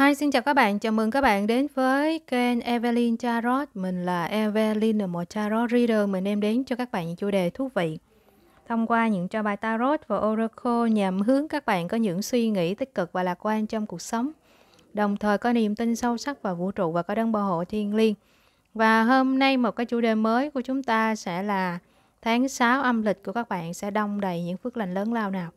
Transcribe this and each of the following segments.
Hi, xin chào các bạn. Chào mừng các bạn đến với kênh Evelyn Tarot. Mình là Evelyn, là một tarot reader. Mình đem đến cho các bạn những chủ đề thú vị. Thông qua những trò bài tarot và oracle nhằm hướng các bạn có những suy nghĩ tích cực và lạc quan trong cuộc sống. Đồng thời có niềm tin sâu sắc vào vũ trụ và có đấng bảo hộ thiên liêng. Và hôm nay một cái chủ đề mới của chúng ta sẽ là tháng 6 âm lịch của các bạn sẽ đông đầy những phước lành lớn lao nào.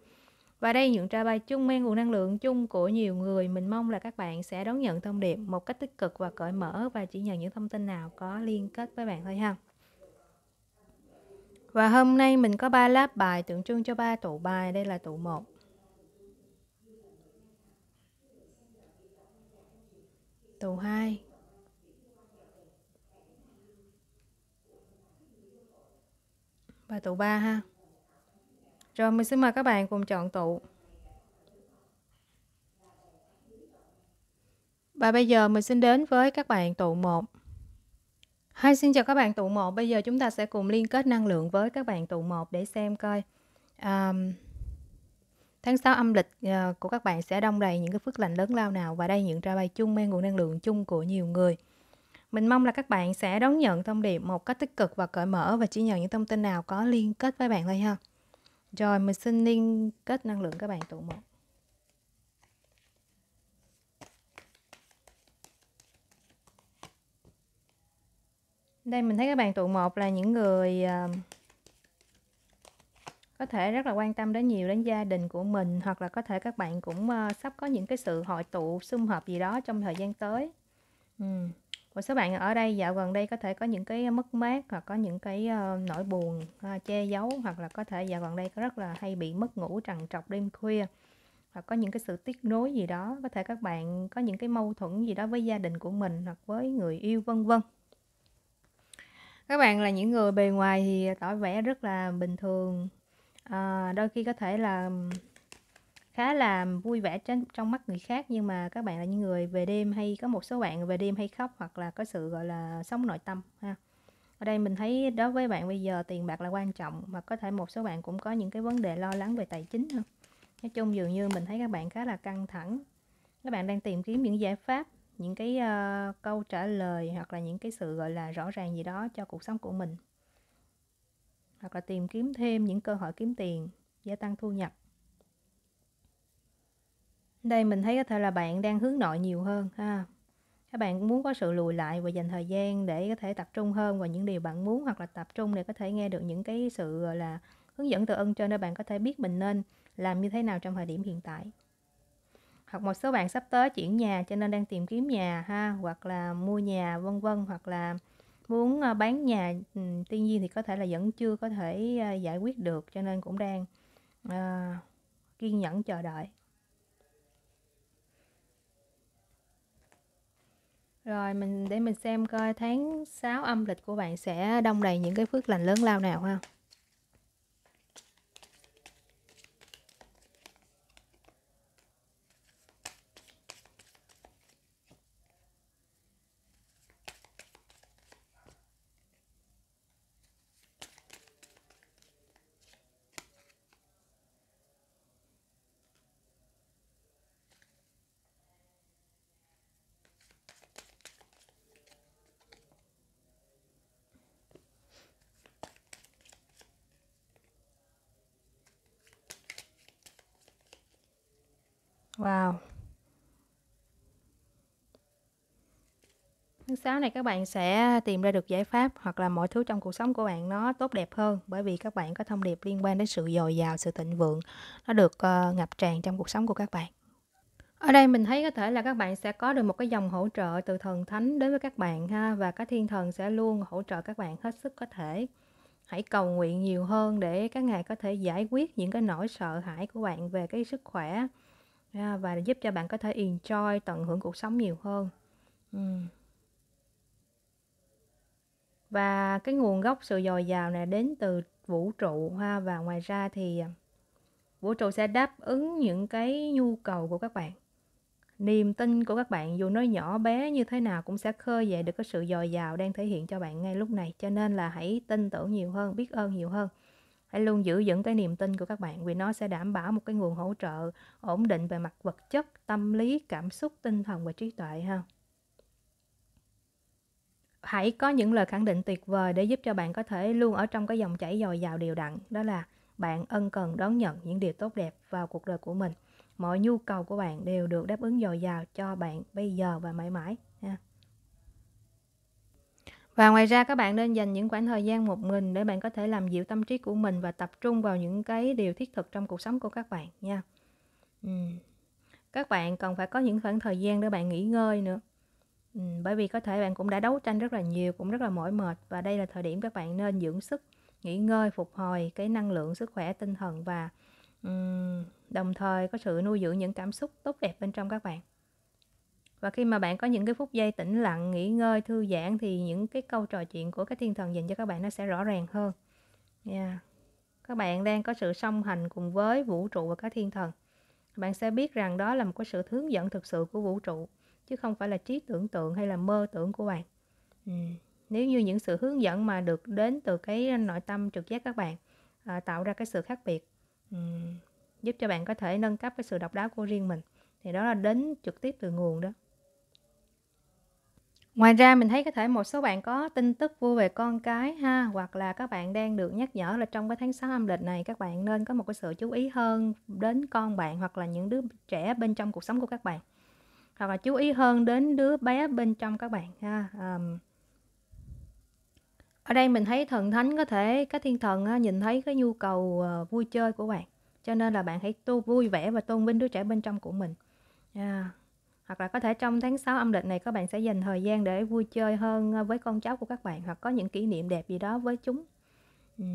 Và đây những trả bài chung mang nguồn năng lượng chung của nhiều người. Mình mong là các bạn sẽ đón nhận thông điệp một cách tích cực và cởi mở và chỉ nhận những thông tin nào có liên kết với bạn thôi ha. Và hôm nay mình có ba lá bài, tượng trưng cho ba tụ bài. Đây là tụ 1. Tụ 2. Và tụ 3 ha. Rồi mình xin mời các bạn cùng chọn tụ. Và bây giờ mình xin đến với các bạn tụ 1. Hi, xin chào các bạn tụ 1. Bây giờ chúng ta sẽ cùng liên kết năng lượng với các bạn tụ 1 để xem coi um, tháng 6 âm lịch uh, của các bạn sẽ đông đầy những cái phước lành lớn lao nào và đây những ra bài chung mang nguồn năng lượng chung của nhiều người. Mình mong là các bạn sẽ đón nhận thông điệp một cách tích cực và cởi mở và chỉ nhận những thông tin nào có liên kết với bạn thôi ha. Rồi mình xin liên kết năng lượng các bạn tụ một. Đây mình thấy các bạn tụ một là những người à, có thể rất là quan tâm đến nhiều đến gia đình của mình hoặc là có thể các bạn cũng uh, sắp có những cái sự hội tụ sum họp gì đó trong thời gian tới. Ừ. Một số bạn ở đây dạo gần đây có thể có những cái mất mát hoặc có những cái uh, nỗi buồn uh, che giấu hoặc là có thể dạo gần đây có rất là hay bị mất ngủ trằn trọc đêm khuya hoặc có những cái sự tiếc nối gì đó. Có thể các bạn có những cái mâu thuẫn gì đó với gia đình của mình hoặc với người yêu vân vân. Các bạn là những người bề ngoài thì tỏ vẻ rất là bình thường. À, đôi khi có thể là khá là vui vẻ trên trong mắt người khác. Nhưng mà các bạn là những người về đêm hay có một số bạn về đêm hay khóc hoặc là có sự gọi là sống nội tâm ha. Ở đây mình thấy đối với bạn bây giờ tiền bạc là quan trọng mà có thể một số bạn cũng có những cái vấn đề lo lắng về tài chính hơn nói chung dường như mình thấy các bạn khá là căng thẳng. Các bạn đang tìm kiếm những giải pháp những cái uh, câu trả lời hoặc là những cái sự gọi là rõ ràng gì đó cho cuộc sống của mình. Hoặc là tìm kiếm thêm những cơ hội kiếm tiền gia tăng thu nhập đây mình thấy có thể là bạn đang hướng nội nhiều hơn ha. Các bạn cũng muốn có sự lùi lại và dành thời gian để có thể tập trung hơn vào những điều bạn muốn hoặc là tập trung để có thể nghe được những cái sự gọi là hướng dẫn từ ân trên để bạn có thể biết mình nên làm như thế nào trong thời điểm hiện tại. Hoặc một số bạn sắp tới chuyển nhà cho nên đang tìm kiếm nhà ha hoặc là mua nhà vân vân hoặc là muốn ờ, bán nhà ừ, tuy nhiên thì có thể là vẫn chưa có thể ờ, giải quyết được cho nên cũng đang uh, kiên nhẫn chờ đợi Rồi, mình, để mình xem coi tháng 6 âm lịch của bạn sẽ đông đầy những cái phước lành lớn lao nào ha. Wow. Thứ sáu này các bạn sẽ tìm ra được giải pháp hoặc là mọi thứ trong cuộc sống của bạn nó tốt đẹp hơn bởi vì các bạn có thông điệp liên quan đến sự dồi dào, sự thịnh vượng nó được uh, ngập tràn trong cuộc sống của các bạn. Ở đây mình thấy có thể là các bạn sẽ có được một cái dòng hỗ trợ từ thần thánh đến với các bạn ha và các thiên thần sẽ luôn hỗ trợ các bạn hết sức có thể. Hãy cầu nguyện nhiều hơn để các ngài có thể giải quyết những cái nỗi sợ hãi của bạn về cái sức khỏe À, và giúp cho bạn có thể enjoy tận hưởng cuộc sống nhiều hơn. Và cái nguồn gốc sự dồi dào này đến từ vũ trụ ha, và ngoài ra thì à, vũ trụ sẽ đáp ứng những cái nhu cầu của các bạn. Niềm tin của các bạn dù nó nhỏ bé như thế nào cũng sẽ khơi dậy được cái sự dồi dào đang thể hiện cho bạn ngay lúc này. Cho nên là hãy tin tưởng nhiều hơn, biết ơn nhiều hơn hãy luôn giữ vững cái niềm tin của các bạn vì nó sẽ đảm bảo một cái nguồn hỗ trợ ổn định về mặt vật chất, tâm lý, cảm xúc, tinh thần và trí tuệ ha hãy có những lời khẳng định tuyệt vời để giúp cho bạn có thể luôn ở trong cái dòng chảy dồi dào đều đặn, đó là bạn ân cần đón nhận những điều tốt đẹp vào cuộc đời của mình mọi nhu cầu của bạn đều được đáp ứng dồi dào cho bạn bây giờ và mãi mãi. Và ngoài ra các bạn nên dành những khoảng thời gian một mình để bạn có thể làm dịu tâm trí của mình và tập trung vào những cái điều thiết thực trong cuộc sống của các bạn nha. Ừ. Các bạn cần phải có những khoảng thời gian để bạn nghỉ ngơi nữa. Ừ, bởi vì có thể bạn cũng đã đấu tranh rất là nhiều, cũng rất là mỏi mệt và đây là thời điểm các bạn nên dưỡng sức, nghỉ ngơi, phục hồi cái năng lượng, sức khỏe, tinh thần và um, đồng thời có sự nuôi dưỡng những cảm xúc tốt đẹp bên trong các bạn. Và khi mà bạn có những cái phút giây tĩnh lặng, nghỉ ngơi, thư giãn thì những cái câu trò chuyện của các thiên thần dành cho các bạn nó sẽ rõ ràng hơn. Yeah. Các bạn đang có sự song hành cùng với vũ trụ và các thiên thần. Bạn sẽ biết rằng đó là một cái sự hướng dẫn thực sự của vũ trụ chứ không phải là trí tưởng tượng hay là mơ tưởng của bạn. Ừ. Nếu như những sự hướng dẫn mà được đến từ cái nội tâm trực giác các bạn à, tạo ra cái sự khác biệt ừ. giúp cho bạn có thể nâng cấp cái sự độc đáo của riêng mình thì đó là đến trực tiếp từ nguồn đó. Ngoài ra mình thấy có thể một số bạn có tin tức vui về con cái ha hoặc là các bạn đang được nhắc nhở là trong cái tháng 6 âm lịch này các bạn nên có một cái sự chú ý hơn đến con bạn hoặc là những đứa trẻ bên trong cuộc sống của các bạn. Hoặc là chú ý hơn đến đứa bé bên trong các bạn ha um, ở đây mình thấy thần thánh có thể các thiên thần nhìn thấy cái nhu cầu ờ, vui chơi của bạn. Cho nên là bạn hãy tu vui vẻ và tôn vinh đứa trẻ bên trong của mình. Yeah hoặc là có thể trong tháng 6 âm lịch này các bạn sẽ dành thời gian để vui chơi hơn ờ, với con cháu của các bạn, hoặc có những kỷ niệm đẹp gì đó với chúng ừ.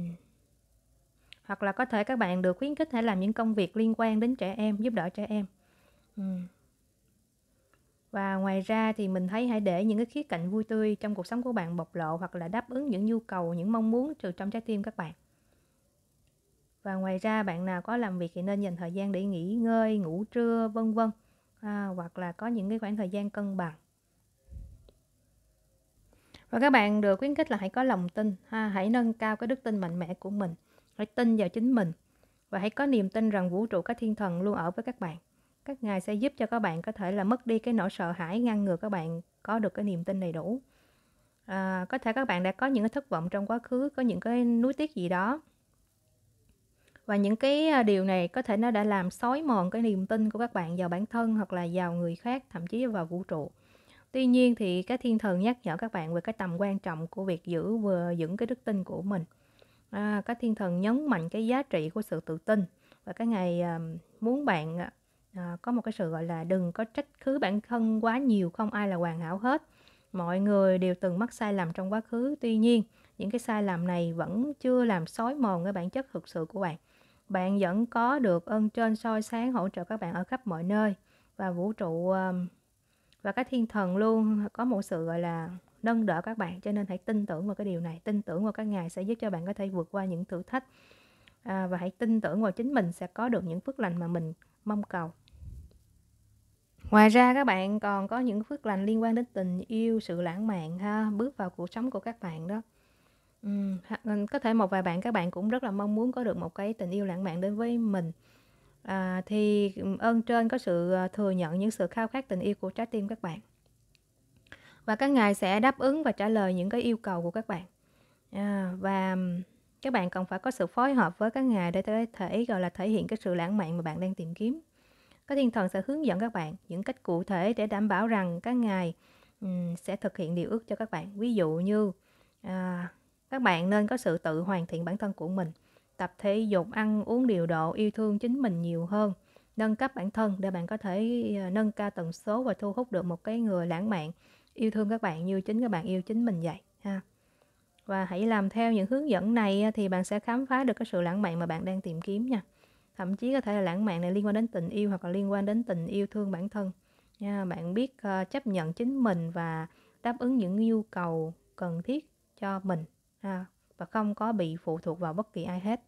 hoặc là có thể các bạn được khuyến khích hãy làm những công việc liên quan đến trẻ em, giúp đỡ trẻ em ừ. và ngoài ra thì mình thấy hãy để những cái khía cạnh vui tươi trong cuộc sống của bạn bộc lộ, hoặc là đáp ứng những nhu cầu, những mong muốn từ trong trái tim các bạn và ngoài ra bạn nào có làm việc thì nên dành thời gian để nghỉ ngơi, ngủ trưa, vân vân à, hoặc là có những cái khoảng thời gian cân bằng. Và các bạn được khuyến khích là hãy có lòng tin ha, hãy nâng cao cái đức tin mạnh mẽ của mình hãy tin vào chính mình và hãy có niềm tin rằng vũ trụ các thiên thần luôn ở với các bạn. Các ngài sẽ giúp cho các bạn có thể là mất đi cái nỗi sợ hãi ngăn ngừa các bạn có được cái niềm tin đầy đủ. À, có thể các bạn đã có những cái thất vọng trong quá khứ có những cái nuối tiếc gì đó và những cái à, điều này có thể nó đã làm xói mòn cái niềm tin của các bạn vào bản thân hoặc là vào người khác thậm chí vào vũ trụ. Tuy nhiên thì các thiên thần nhắc nhở các bạn về cái tầm quan trọng của việc giữ vừa vững cái đức tin của mình. À, các thiên thần nhấn mạnh cái giá trị của sự tự tin. Và cái ngày à, muốn bạn à, à, có một cái sự gọi là đừng có trách cứ bản thân quá nhiều không ai là hoàn hảo hết. Mọi người đều từng mắc sai lầm trong quá khứ. Tuy nhiên những cái sai lầm này vẫn chưa làm xói mòn cái bản chất thực sự của bạn bạn vẫn có được ơn trên soi sáng hỗ trợ các bạn ở khắp mọi nơi. Và vũ trụ um, và các thiên thần luôn có một sự gọi là nâng đỡ các bạn. Cho nên hãy tin tưởng vào cái điều này. Tin tưởng vào các ngài sẽ giúp cho bạn có thể vượt qua những thử thách. À, và hãy tin tưởng vào chính mình sẽ có được những phước lành mà mình mong cầu. Ngoài ra các bạn còn có những phước lành liên quan đến tình yêu sự lãng mạn ha bước vào cuộc sống của các bạn đó. Ừm, có thể một vài bạn các bạn cũng rất là mong muốn có được một cái tình yêu lãng mạn đến với mình. À, thì, ơn trên có sự, ờ, thừa nhận những sự khao khát tình yêu của trái tim các bạn. Và các ngài sẽ đáp ứng và trả lời những cái yêu cầu của các bạn. À, và các bạn cần phải có sự phối hợp với các ngài để thể, gọi là, thể hiện cái sự lãng mạn mà bạn đang tìm kiếm. Các thiên thần sẽ hướng dẫn các bạn những cách cụ thể để đảm bảo rằng các ngài, ừm, sẽ thực hiện điều ước cho các bạn. Ví dụ như, à các bạn nên có sự tự hoàn thiện bản thân của mình, tập thể dục, ăn uống điều độ, yêu thương chính mình nhiều hơn, nâng cấp bản thân để bạn có thể ờ, nâng cao tần số và thu hút được một cái người lãng mạn yêu thương các bạn như chính các bạn yêu chính mình vậy ha. Và hãy làm theo những hướng dẫn này ờ, thì bạn sẽ khám phá được cái sự lãng mạn mà bạn đang tìm kiếm nha. Thậm chí có thể là lãng mạn này liên quan đến tình yêu hoặc là liên quan đến tình yêu thương bản thân. Nha, bạn biết ờ, chấp nhận chính mình và đáp ứng những nhu cầu cần thiết cho mình ha, và không có bị phụ thuộc vào bất kỳ ai hết.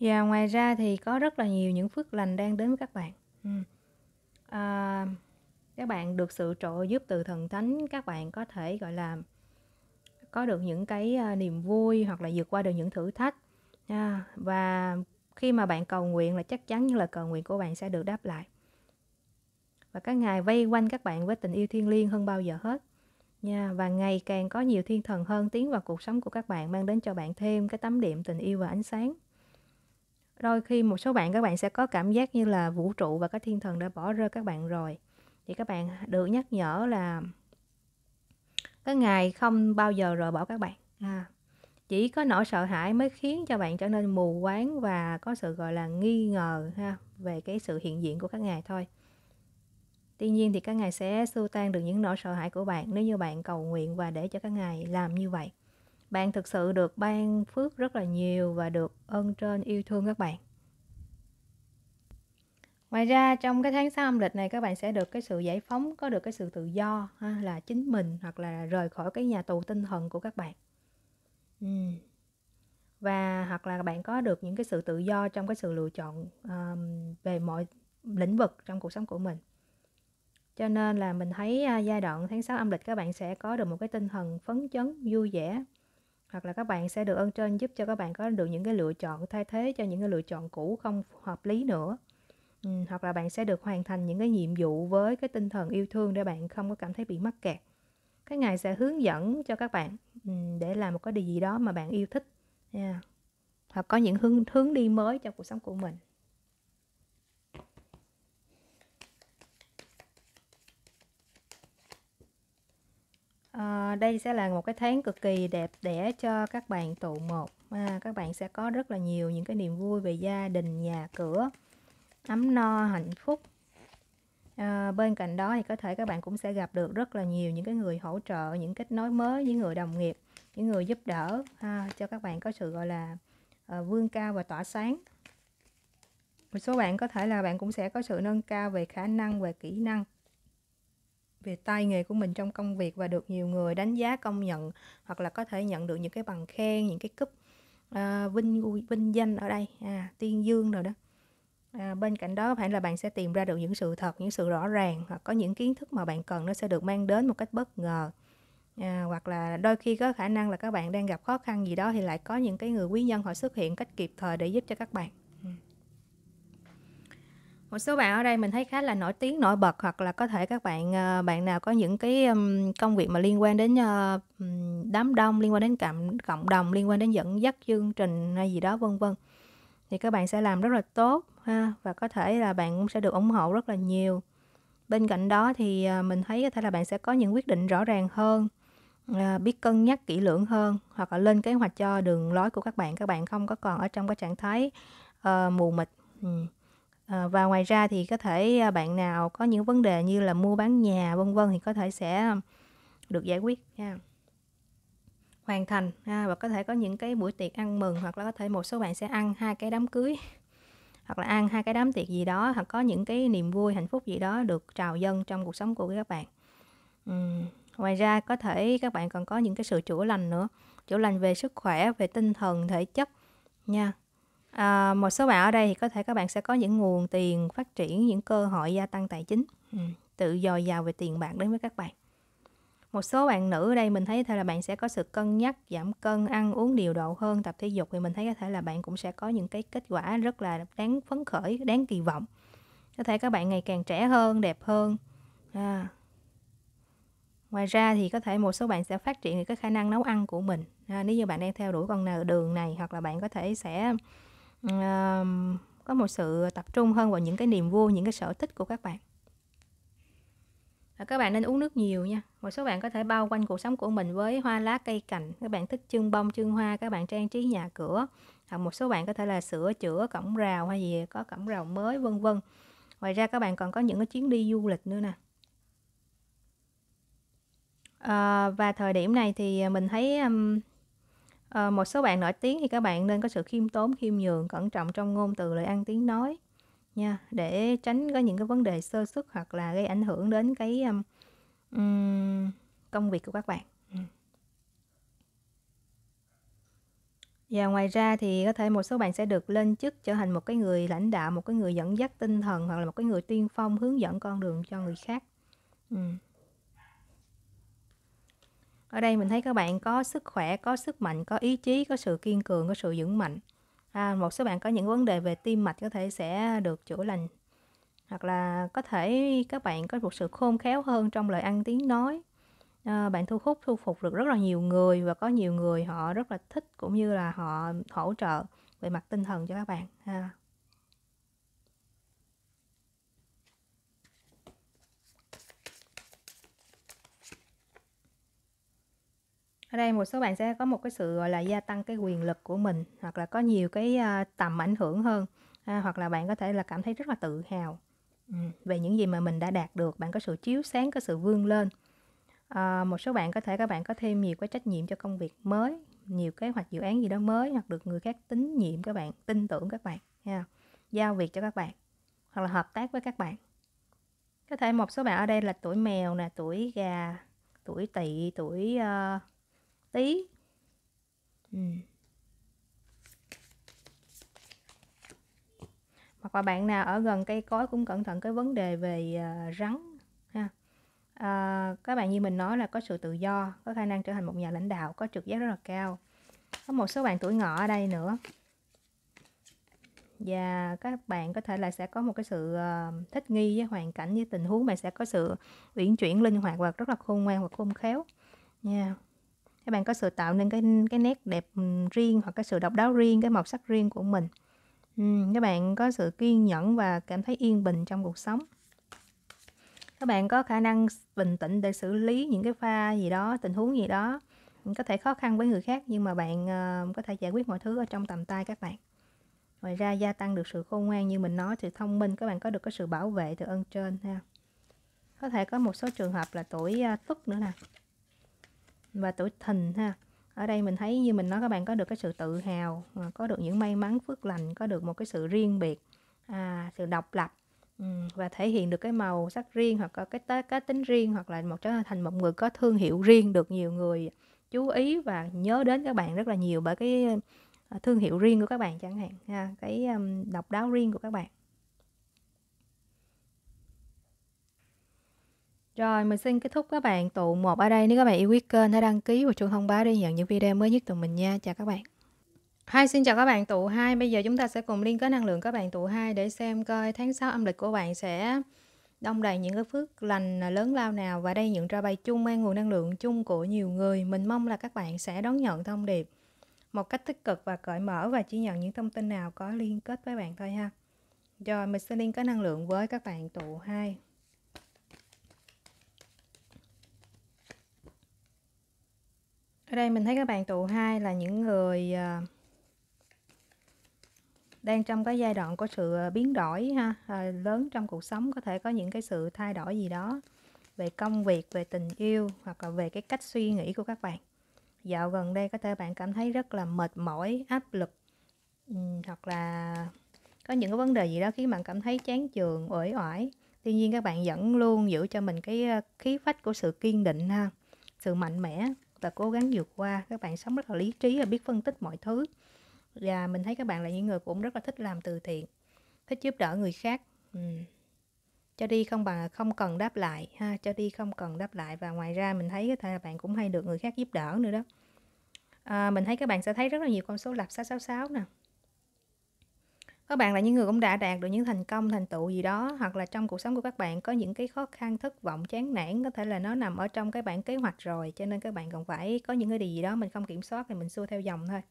Và ngoài ra thì có rất là nhiều những phước lành đang đến với các bạn. Ừ. À, các bạn được sự trợ giúp từ thần thánh, các bạn có thể gọi là có được những cái à, niềm vui hoặc là vượt qua được những thử thách à, và khi mà bạn cầu nguyện là chắc chắn như là cầu nguyện của bạn sẽ được đáp lại và các ngài vây quanh các bạn với tình yêu thiêng liêng hơn bao giờ hết nha và ngày càng có nhiều thiên thần hơn tiến vào cuộc sống của các bạn mang đến cho bạn thêm cái tấm điểm tình yêu và ánh sáng. Đôi khi một số bạn các bạn sẽ có cảm giác như là vũ trụ và các thiên thần đã bỏ rơi các bạn rồi. Thì các bạn được nhắc nhở là cái ngày không bao giờ rời bỏ các bạn. À, chỉ có nỗi sợ hãi mới khiến cho bạn trở nên mù quáng và có sự gọi là nghi ngờ ha về cái sự hiện diện của các ngài thôi tuy nhiên thì các ngài sẽ xua tan được những nỗi sợ hãi của bạn nếu như bạn cầu nguyện và để cho các ngài làm như vậy bạn thực sự được ban phước rất là nhiều và được ơn trên yêu thương các bạn Ngoài ra trong cái tháng 6 âm lịch này các bạn sẽ được cái sự giải phóng, có được cái sự tự do ha, là chính mình hoặc là rời khỏi cái nhà tù tinh thần của các bạn. Ừ. Và hoặc là bạn có được những cái sự tự do trong cái sự lựa chọn um, về mọi lĩnh vực trong cuộc sống của mình. Cho nên là mình thấy à, giai đoạn tháng 6 âm lịch các bạn sẽ có được một cái tinh thần phấn chấn, vui vẻ. Hoặc là các bạn sẽ được ơn trên giúp cho các bạn có được những cái lựa chọn thay thế cho những cái lựa chọn cũ không hợp lý nữa. Ừ, hoặc là bạn sẽ được hoàn thành những cái nhiệm vụ với cái tinh thần yêu thương để bạn không có cảm thấy bị mắc kẹt cái ngày sẽ hướng dẫn cho các bạn ừ, để làm một cái điều gì đó mà bạn yêu thích yeah. hoặc có những hướng hướng đi mới cho cuộc sống của mình À, đây sẽ là một cái tháng cực kỳ đẹp đẽ cho các bạn tụ một. À, các bạn sẽ có rất là nhiều những cái niềm vui về gia đình nhà cửa ấm no hạnh phúc. À, bên cạnh đó thì có thể các bạn cũng sẽ gặp được rất là nhiều những cái người hỗ trợ những kết nối mới những người đồng nghiệp những người giúp đỡ à, cho các bạn có sự gọi là à, vươn cao và tỏa sáng. Một số bạn có thể là bạn cũng sẽ có sự nâng cao về khả năng về kỹ năng về tay nghề của mình trong công việc và được nhiều người đánh giá công nhận hoặc là có thể nhận được những cái bằng khen những cái cúp uh, vinh vinh danh ở đây à, tiên dương rồi đó À, bên cạnh đó phải là bạn sẽ tìm ra được những sự thật, những sự rõ ràng hoặc có những kiến thức mà bạn cần nó sẽ được mang đến một cách bất ngờ. À, hoặc là đôi khi có khả năng là các bạn đang gặp khó khăn gì đó thì lại có những cái người quý nhân họ xuất hiện cách kịp thời để giúp cho các bạn. Một số bạn ở đây mình thấy khá là nổi tiếng, nổi bật hoặc là có thể các bạn ờ, bạn nào có những cái công việc mà liên quan đến ờ, đám đông, liên quan đến cộng cộng đồng, liên quan đến dẫn dắt chương trình hay gì đó vân vân. Thì các bạn sẽ làm rất là tốt ha và có thể là bạn cũng sẽ được ủng hộ rất là nhiều. Bên cạnh đó thì ờ, mình thấy có thể là bạn sẽ có những quyết định rõ ràng hơn biết cân nhắc kỹ lưỡng hơn hoặc là lên kế hoạch cho đường lối của các bạn. Các bạn không có còn ở trong cái trạng thái uh, mù mịt. Ừ à, và ngoài ra thì có thể à, bạn nào có những vấn đề như là mua bán nhà vân vân thì có thể sẽ được giải quyết nha hoàn thành ha, và có thể có những cái buổi tiệc ăn mừng hoặc là có thể một số bạn sẽ ăn hai cái đám cưới hoặc là ăn hai cái đám tiệc gì đó hoặc có những cái niềm vui hạnh phúc gì đó được trào dâng trong cuộc sống của các bạn uhm. ngoài ra có thể các bạn còn có những cái sự chữa lành nữa chữa lành về sức khỏe về tinh thần thể chất nha à, một số bạn ở đây thì có thể các bạn sẽ có những nguồn tiền phát triển những cơ hội gia tăng tài chính. Ừ, tự dồi dào về tiền bạc đến với các bạn. Một số bạn nữ ở đây mình thấy thể là bạn sẽ có sự cân nhắc giảm cân ăn uống điều độ hơn tập thể dục thì mình thấy có thể là bạn cũng sẽ có những cái kết quả rất là đáng phấn khởi đáng kỳ vọng. Có thể các bạn ngày càng trẻ hơn đẹp hơn. À. ngoài ra thì có thể một số bạn sẽ phát triển cái khả năng nấu ăn của mình. À, nếu như bạn đang theo đuổi con nào đường này hoặc là bạn có thể sẽ có một sự tập trung hơn vào những cái niềm vui những cái sở thích của các bạn. À, các bạn nên uống nước nhiều nha. Một số bạn có thể bao quanh cuộc sống của mình với hoa lá cây cành. Các bạn thích trưng bông trưng hoa các bạn trang trí nhà cửa. Hoặc một số bạn có thể là sửa chữa cổng rào hay gì có cổng rào mới vân vân. Ngoài ra các bạn còn có những cái chuyến đi du lịch nữa nè. À, và thời điểm này thì mình thấy um, à, một số bạn nổi tiếng thì các bạn nên có sự khiêm tốn khiêm nhường cẩn trọng trong ngôn từ lời ăn tiếng nói nha để tránh có những cái vấn đề sơ xuất hoặc là gây ảnh hưởng đến cái um, công việc của các bạn ừ. và ngoài ra thì có thể một số bạn sẽ được lên chức trở thành một cái người lãnh đạo một cái người dẫn dắt tinh thần hoặc là một cái người tiên phong hướng dẫn con đường cho người khác ừ ở đây mình thấy các bạn có sức khỏe có sức mạnh có ý chí có sự kiên cường có sự vững mạnh. À, một số bạn có những vấn đề về tim mạch có thể sẽ được chữa lành. Hoặc là có thể các bạn có một sự khôn khéo hơn trong lời ăn tiếng nói. À, bạn thu hút thu phục được rất là nhiều người và có nhiều người họ rất là thích cũng như là họ hỗ trợ về mặt tinh thần cho các bạn ha. Ở đây một số bạn sẽ có một cái sự gọi là gia tăng cái quyền lực của mình hoặc là có nhiều cái à, tầm ảnh hưởng hơn à, hoặc là bạn có thể là cảm thấy rất là tự hào ừ, về những gì mà mình đã đạt được. Bạn có sự chiếu sáng có sự vươn lên. À, một số bạn có thể các bạn có thêm nhiều cái trách nhiệm cho công việc mới nhiều kế hoạch dự án gì đó mới hoặc được người khác tín nhiệm các bạn tin tưởng các bạn ha giao việc cho các bạn hoặc là hợp tác với các bạn. Có thể một số bạn ở đây là tuổi mèo nè tuổi gà tuổi tỵ tuổi uh, tí. Ừ. hoặc là bạn nào ở gần cây cối cũng cẩn thận cái vấn đề về uh, rắn ha. À, các bạn như mình nói là có sự tự do có khả năng trở thành một nhà lãnh đạo có trực giác rất là cao. Có một số bạn tuổi ngọ ở đây nữa. Và các bạn có thể là sẽ có một cái sự à, thích nghi với hoàn cảnh với tình huống mà sẽ có sự uyển chuyển linh hoạt và rất là khôn ngoan và khôn khéo. Nha yeah các bạn có sự tạo nên cái cái nét đẹp ừ, riêng hoặc cái sự độc đáo riêng cái màu sắc riêng của mình. Ừ, các bạn có sự kiên nhẫn và cảm thấy yên bình trong cuộc sống. Các bạn có khả năng bình tĩnh để xử lý những cái pha gì đó tình huống gì đó ừ, có thể khó khăn với người khác nhưng mà bạn uh, có thể giải quyết mọi thứ ở trong tầm tay các bạn. Ngoài ra gia tăng được sự khôn ngoan như mình nói sự thông minh các bạn có được cái sự bảo vệ từ ơn trên ha. Có thể có một số trường hợp là tuổi uh, tuất nữa nè và tuổi thìn ha. Ở đây mình thấy như mình nói các bạn có được cái sự tự hào à, có được những may mắn phước lành có được một cái sự riêng biệt à, sự độc lập ừ, và thể hiện được cái màu sắc riêng hoặc có cái cá tính riêng hoặc là một trở thành một người có thương hiệu riêng được nhiều người chú ý và nhớ đến các bạn rất là nhiều bởi cái à, thương hiệu riêng của các bạn chẳng hạn ha, cái độc đáo riêng của các bạn. Rồi, mình xin kết thúc các bạn tụ một ở đây. Nếu các bạn yêu quý kênh, hãy đăng ký và chuông thông báo để nhận những video mới nhất từ mình nha. Chào các bạn. Hai xin chào các bạn tụ 2. Bây giờ chúng ta sẽ cùng liên kết năng lượng các bạn tụ 2 để xem coi tháng 6 âm lịch của bạn sẽ đông đầy những cái phước lành lớn lao nào và đây nhận ra bài chung mang nguồn năng lượng chung của nhiều người. Mình mong là các bạn sẽ đón nhận thông điệp một cách tích cực và cởi mở và chỉ nhận những thông tin nào có liên kết với bạn thôi ha. Rồi mình sẽ liên kết năng lượng với các bạn tụ 2. Ở đây mình thấy các bạn tụ hai là những người à, đang trong cái giai đoạn có sự à, biến đổi ha à, lớn trong cuộc sống. Có thể có những cái sự thay đổi gì đó về công việc về tình yêu hoặc là về cái cách suy nghĩ của các bạn. Dạo gần đây có thể bạn cảm thấy rất là mệt mỏi áp lực hoặc là có những cái vấn đề gì đó khiến bạn cảm thấy chán chường uể oải. Tuy nhiên các bạn vẫn luôn giữ cho mình cái à, khí phách của sự kiên định ha sự mạnh mẽ và cố gắng vượt qua. Các bạn sống rất là lý trí và biết phân tích mọi thứ. Và mình thấy các bạn là những người cũng rất là thích làm từ thiện thích giúp đỡ người khác. Ừ. cho đi không bằng không cần đáp lại ha cho đi không cần đáp lại. Và ngoài ra mình thấy có thể là bạn cũng hay được người khác giúp đỡ nữa đó. À, mình thấy các bạn sẽ thấy rất là nhiều con số lập 666 nè các bạn là những người cũng đã đạt được những thành công thành tựu gì đó hoặc là trong cuộc sống của các bạn có những cái khó khăn thất vọng chán nản có thể là nó nằm ở trong cái bản kế hoạch rồi cho nên các bạn còn phải có những cái điều gì đó mình không kiểm soát thì mình xua theo dòng thôi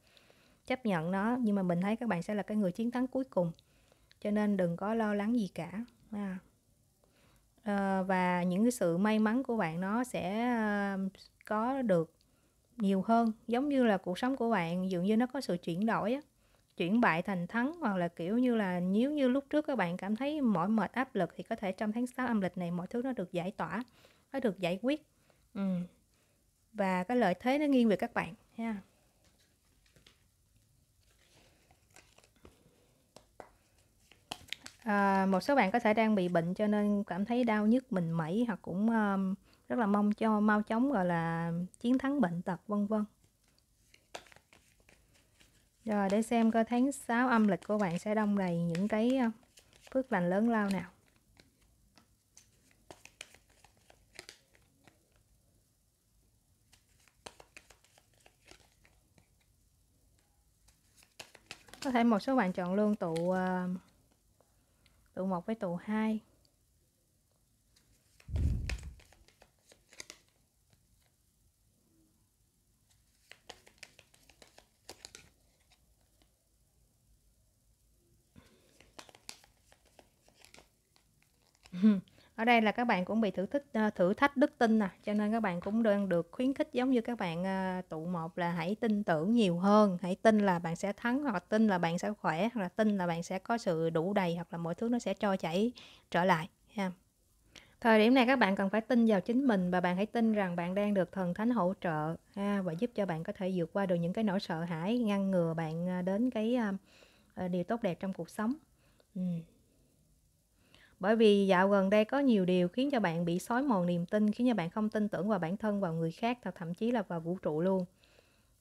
chấp nhận nó nhưng mà mình thấy các bạn sẽ là cái người chiến thắng cuối cùng cho nên đừng có lo lắng gì cả à. À, và những cái sự may mắn của bạn nó sẽ ờ, có được nhiều hơn giống như là cuộc sống của bạn dường như nó có sự chuyển đổi á chuyển bại thành thắng hoặc là kiểu như là nếu như lúc trước các bạn cảm thấy mỏi mệt áp lực thì có thể trong tháng 6 âm lịch này mọi thứ nó được giải tỏa nó được giải quyết. Ừ. và cái lợi thế nó nghiêng về các bạn ha. À, một số bạn có thể đang bị bệnh cho nên cảm thấy đau nhức mình mẩy hoặc cũng um, rất là mong cho mau chóng gọi là chiến thắng bệnh tật vân vân. Rồi, để xem coi tháng 6 âm lịch của bạn sẽ đông đầy những cái ờ, phước lành lớn lao nào. Có thể một số bạn chọn luôn tụ ờ, tụ 1 với tụ 2. Ở đây là các bạn cũng bị thử thích ờ, thử thách đức tin nè cho nên các bạn cũng đang được khuyến khích giống như các bạn ờ, tụ một là hãy tin tưởng nhiều hơn hãy tin là bạn sẽ thắng hoặc tin là bạn sẽ khỏe hoặc là tin là bạn sẽ có sự đủ đầy hoặc là mọi thứ nó sẽ trôi chảy trở lại ha thời điểm này các bạn cần phải tin vào chính mình và bạn hãy tin rằng bạn đang được thần thánh hỗ trợ ha, và giúp cho bạn có thể vượt qua được những cái nỗi sợ hãi ngăn ngừa bạn ờ, đến cái điều tốt đẹp trong cuộc sống ừ. Bởi vì dạo gần đây có nhiều điều khiến cho bạn bị xói mòn niềm tin, khiến cho bạn không tin tưởng vào bản thân, vào người khác, thậm chí là vào vũ trụ luôn.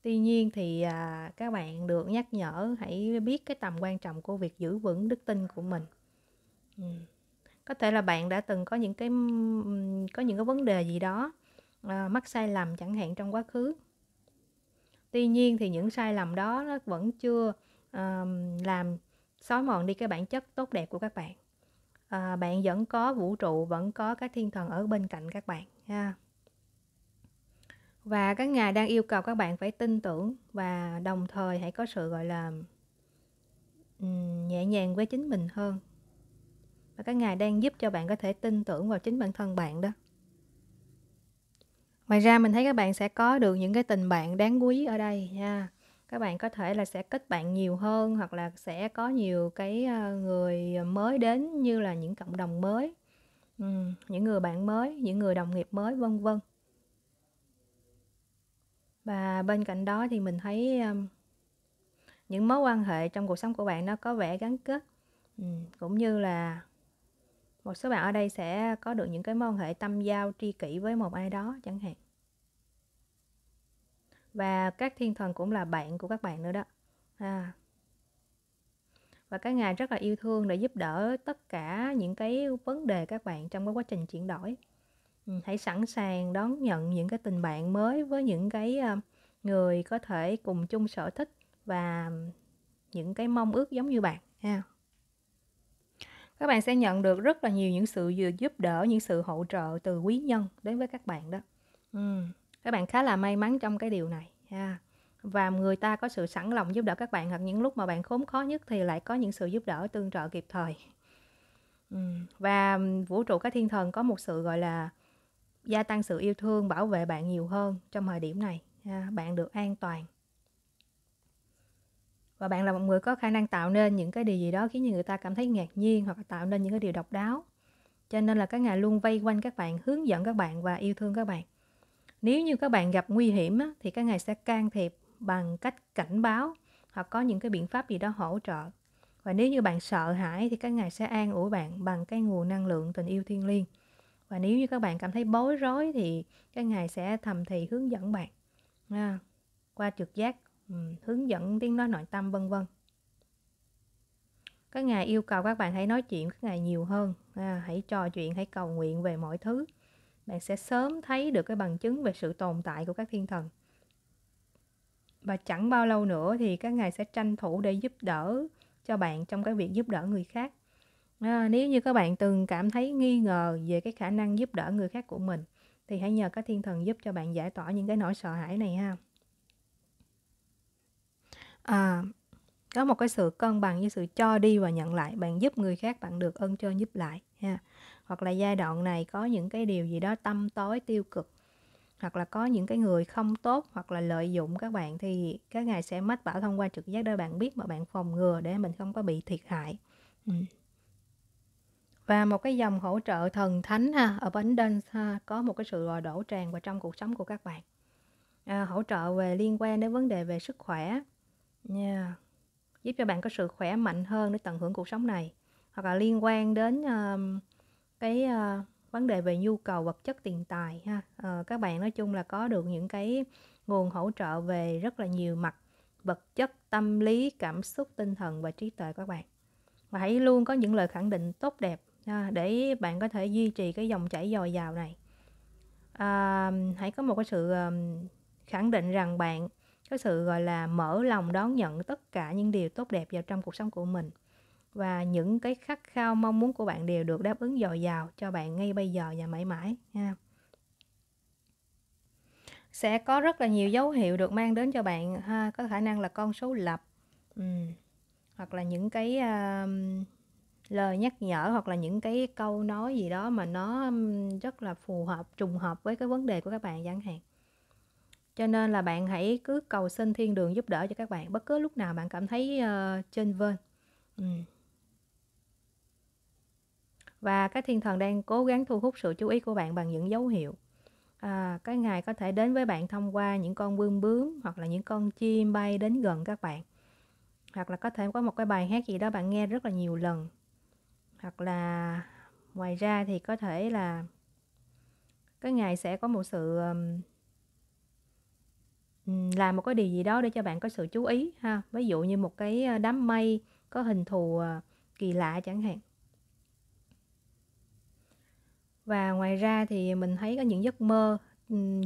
Tuy nhiên thì à, các bạn được nhắc nhở hãy biết cái tầm quan trọng của việc giữ vững đức tin của mình. Ừ. Có thể là bạn đã từng có những cái có những cái vấn đề gì đó à, mắc sai lầm chẳng hạn trong quá khứ. Tuy nhiên thì những sai lầm đó nó vẫn chưa à, làm xói mòn đi cái bản chất tốt đẹp của các bạn à, bạn vẫn có vũ trụ vẫn có các thiên thần ở bên cạnh các bạn ha. Và các ngài đang yêu cầu các bạn phải tin tưởng và đồng thời hãy có sự gọi là um, nhẹ nhàng với chính mình hơn. Và các ngài đang giúp cho bạn có thể tin tưởng vào chính bản thân bạn đó. Ngoài ra mình thấy các bạn sẽ có được những cái tình bạn đáng quý ở đây nha các bạn có thể là sẽ kết bạn nhiều hơn hoặc là sẽ có nhiều cái ờ, người mới đến như là những cộng đồng mới ừ, những người bạn mới những người đồng nghiệp mới vân vân. Và bên cạnh đó thì mình thấy những mối quan hệ trong cuộc sống của bạn nó có vẻ gắn kết ừ, cũng như là một số bạn ở đây sẽ có được những cái mối quan hệ tâm giao tri kỷ với một ai đó chẳng hạn và các thiên thần cũng là bạn của các bạn nữa đó. À. và các ngài rất là yêu thương để giúp đỡ tất cả những cái vấn đề các bạn trong cái quá trình chuyển đổi. Ừ, hãy sẵn sàng đón nhận những cái tình bạn mới với những cái ờ, người có thể cùng chung sở thích và những cái mong ước giống như bạn, ha. Các bạn sẽ nhận được rất là nhiều những sự giúp đỡ, những sự hỗ trợ từ quý nhân đến với các bạn đó. Ừ các bạn khá là may mắn trong cái điều này, ha. Và người ta có sự sẵn lòng giúp đỡ các bạn hoặc những lúc mà bạn khốn khó nhất thì lại có những sự giúp đỡ tương trợ kịp thời. Và vũ trụ các thiên thần có một sự, gọi là, gia tăng sự yêu thương, bảo vệ bạn nhiều hơn trong thời điểm này bạn được an toàn. Và bạn là một người có khả năng tạo nên những cái điều gì đó khiến người ta cảm thấy ngạc nhiên hoặc tạo nên những cái điều độc đáo. Cho nên là các ngài luôn vây quanh các bạn, hướng dẫn các bạn và yêu thương các bạn nếu như các bạn gặp nguy hiểm á, thì các ngài sẽ can thiệp bằng cách cảnh báo hoặc có những cái biện pháp gì đó hỗ trợ. Và nếu như bạn sợ hãi thì các ngài sẽ an ủi bạn bằng cái nguồn năng lượng tình yêu thiên liêng. Và nếu như các bạn cảm thấy bối rối thì các ngài sẽ thầm thì hướng dẫn bạn à, qua trực giác, hướng dẫn tiếng nói nội tâm vân vân. Các ngài yêu cầu các bạn hãy nói chuyện các ngài nhiều hơn, à, hãy trò chuyện, hãy cầu nguyện về mọi thứ bạn sẽ sớm thấy được cái bằng chứng về sự tồn tại của các thiên thần. Và chẳng bao lâu nữa thì các ngài sẽ tranh thủ để giúp đỡ cho bạn trong cái việc giúp đỡ người khác. À, nếu như các bạn từng cảm thấy nghi ngờ về cái khả năng giúp đỡ người khác của mình thì hãy nhờ các thiên thần giúp cho bạn giải tỏa những cái nỗi sợ hãi này ha. À, có một cái sự cân bằng với sự cho đi và nhận lại. Bạn giúp người khác bạn được ơn trơn giúp lại ha hoặc là giai đoạn này có những cái điều gì đó tâm tối tiêu cực hoặc là có những cái người không tốt hoặc là lợi dụng các bạn thì các ngài sẽ mách bảo thông qua trực giác để bạn biết mà bạn phòng ngừa để mình không có bị thiệt hại ừ. và một cái dòng hỗ trợ thần thánh ha ở Abundance ha có một cái sự đổ tràn vào trong cuộc sống của các bạn à, hỗ trợ về liên quan đến vấn đề về sức khỏe nha yeah. giúp cho bạn có sự khỏe mạnh hơn để tận hưởng cuộc sống này hoặc là liên quan đến uh, cái uh, vấn đề về nhu cầu vật chất tiền tài ha. Uh, các bạn nói chung là có được những cái nguồn hỗ trợ về rất là nhiều mặt vật chất tâm lý cảm xúc tinh thần và trí tuệ các bạn. Và hãy luôn có những lời khẳng định tốt đẹp ha, để bạn có thể duy trì cái dòng chảy dồi dào này. À, hãy có một cái sự um, khẳng định rằng bạn có sự gọi là mở lòng đón nhận tất cả những điều tốt đẹp vào trong cuộc sống của mình và những cái khát khao mong muốn của bạn đều được đáp ứng dồi dào cho bạn ngay bây giờ và mãi mãi nha sẽ có rất là nhiều dấu hiệu được mang đến cho bạn ha có khả năng là con số lập ừ. hoặc là những cái uh, lời nhắc nhở hoặc là những cái câu nói gì đó mà nó rất là phù hợp trùng hợp với cái vấn đề của các bạn chẳng hạn cho nên là bạn hãy cứ cầu xin thiên đường giúp đỡ cho các bạn bất cứ lúc nào bạn cảm thấy uh, trên vên ừ và các thiên thần đang cố gắng thu hút sự chú ý của bạn bằng những dấu hiệu. À, cái ngài có thể đến với bạn thông qua những con bươm bướm hoặc là những con chim bay đến gần các bạn. Hoặc là có thể có một cái bài hát gì đó bạn nghe rất là nhiều lần. Hoặc là ngoài ra thì có thể là cái ngài sẽ có một sự um, làm một cái điều gì đó để cho bạn có sự chú ý ha. Ví dụ như một cái đám mây có hình thù ờ, kỳ lạ chẳng hạn và ngoài ra thì mình thấy có những giấc mơ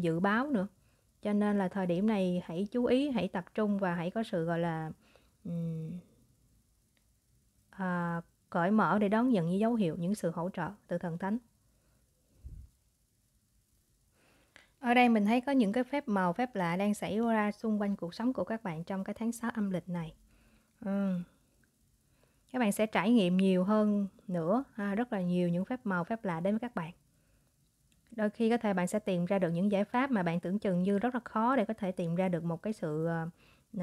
dự báo nữa. Cho nên là thời điểm này hãy chú ý hãy tập trung và hãy có sự gọi là um, à, cởi mở để đón nhận những dấu hiệu những sự hỗ trợ từ thần thánh. Ở đây mình thấy có những cái phép màu phép lạ đang xảy ra xung quanh cuộc sống của các bạn trong cái tháng 6 âm lịch này. Ừ các bạn sẽ trải nghiệm nhiều hơn nữa ha, rất là nhiều những phép màu phép lạ đến với các bạn. Đôi khi có thể bạn sẽ tìm ra được những giải pháp mà bạn tưởng chừng như rất là khó để có thể tìm ra được một cái sự uh,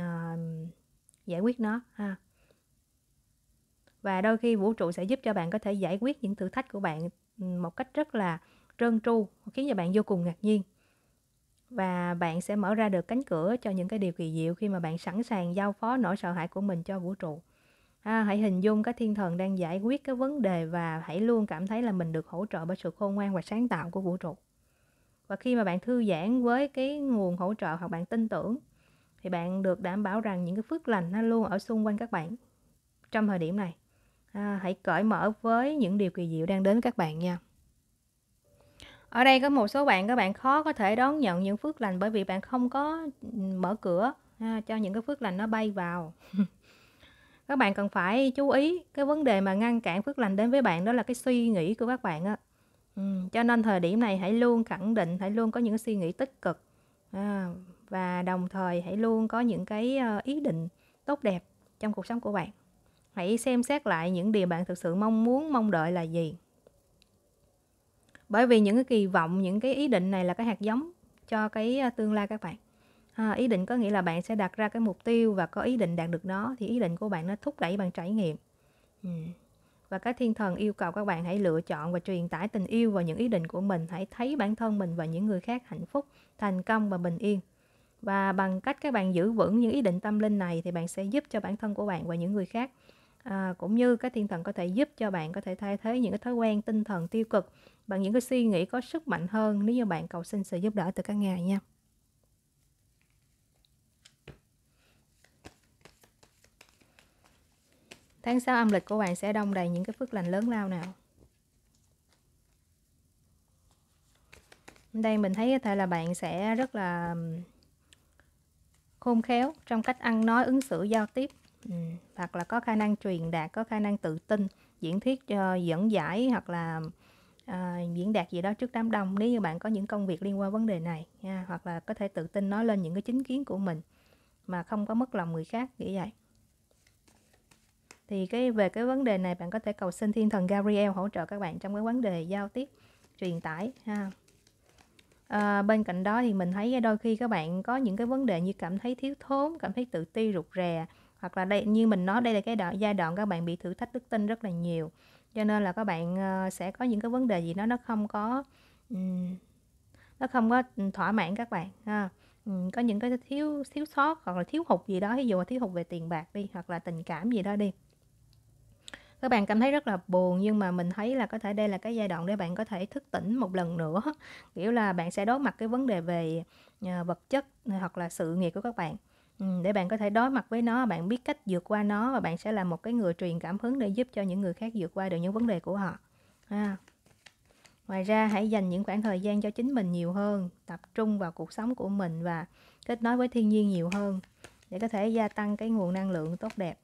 giải quyết nó ha. Và đôi khi vũ trụ sẽ giúp cho bạn có thể giải quyết những thử thách của bạn ừ, một cách rất là trơn tru khiến cho bạn vô cùng ngạc nhiên. Và bạn sẽ mở ra được cánh cửa cho những cái điều kỳ diệu khi mà bạn sẵn sàng giao phó nỗi sợ hãi của mình cho vũ trụ à, hãy hình dung các thiên thần đang giải quyết cái vấn đề và hãy luôn cảm thấy là mình được hỗ trợ bởi sự khôn ngoan và sáng tạo của vũ trụ. Và khi mà bạn thư giãn với cái nguồn hỗ trợ hoặc bạn tin tưởng thì bạn được đảm bảo rằng những cái phước lành nó luôn ở xung quanh các bạn. Trong thời điểm này à, hãy cởi mở với những điều kỳ diệu đang đến với các bạn nha. Ở đây có một số bạn các bạn khó có thể đón nhận những phước lành bởi vì bạn không có ừ, mở cửa à, cho những cái phước lành nó bay vào. các bạn cần phải chú ý cái vấn đề mà ngăn cản phước lành đến với bạn đó là cái suy nghĩ của các bạn á. Ừ, cho nên thời điểm này hãy luôn khẳng định hãy luôn có những suy nghĩ tích cực à, và đồng thời hãy luôn có những cái ờ, ý định tốt đẹp trong cuộc sống của bạn. Hãy xem xét lại những điều bạn thực sự mong muốn mong đợi là gì. Bởi vì những cái kỳ vọng những cái ý định này là cái hạt giống cho cái ờ, tương lai các bạn à, ý định có nghĩa là bạn sẽ đặt ra cái mục tiêu và có ý định đạt được nó thì ý định của bạn nó thúc đẩy bạn trải nghiệm. Ừ. và các thiên thần yêu cầu các bạn hãy lựa chọn và truyền tải tình yêu vào những ý định của mình. Hãy thấy bản thân mình và những người khác hạnh phúc thành công và bình yên. Và bằng cách các bạn giữ vững những ý định tâm linh này thì bạn sẽ giúp cho bản thân của bạn và những người khác. À, cũng như các thiên thần có thể giúp cho bạn có thể thay thế những cái thói quen tinh thần tiêu cực bằng những cái suy nghĩ có sức mạnh hơn nếu như bạn cầu xin sự giúp đỡ từ các ngài nha. Tháng 6 âm lịch của bạn sẽ đông đầy những cái phước lành lớn lao nào? Đây mình thấy có thể là bạn sẽ rất là khôn khéo trong cách ăn nói ứng xử giao tiếp ừ. hoặc là có khả năng truyền đạt có khả năng tự tin diễn thuyết uh, dẫn giải hoặc là uh, diễn đạt gì đó trước đám đông nếu như bạn có những công việc liên quan vấn đề này nha hoặc là có thể tự tin nói lên những cái chính kiến của mình mà không có mất lòng người khác nghĩ vậy thì cái về cái vấn đề này bạn có thể cầu xin thiên thần Gabriel hỗ trợ các bạn trong cái vấn đề giao tiếp truyền tải ha. À, bên cạnh đó thì mình thấy đôi khi các bạn có những cái vấn đề như cảm thấy thiếu thốn cảm thấy tự ti rụt rè hoặc là đây như mình nói đây là cái đoạn, giai đoạn các bạn bị thử thách đức tin rất là nhiều. Cho nên là các bạn ờ, sẽ có những cái vấn đề gì đó nó không có um, nó không có thỏa mãn các bạn ha. Um, có những cái thiếu thiếu sót hoặc là thiếu hụt gì đó ví dụ là thiếu hụt về tiền bạc đi hoặc là tình cảm gì đó đi các bạn cảm thấy rất là buồn nhưng mà mình thấy là có thể đây là cái giai đoạn để bạn có thể thức tỉnh một lần nữa kiểu là bạn sẽ đối mặt cái vấn đề về ờ, vật chất ờ, hoặc là sự nghiệp của các bạn ừ, để bạn có thể đối mặt với nó, bạn biết cách vượt qua nó và bạn sẽ là một cái người truyền cảm hứng để giúp cho những người khác vượt qua được những vấn đề của họ. à. ngoài ra hãy dành những khoảng thời gian cho chính mình nhiều hơn tập trung vào cuộc sống của mình và kết nối với thiên nhiên nhiều hơn để có thể gia tăng cái nguồn năng lượng tốt đẹp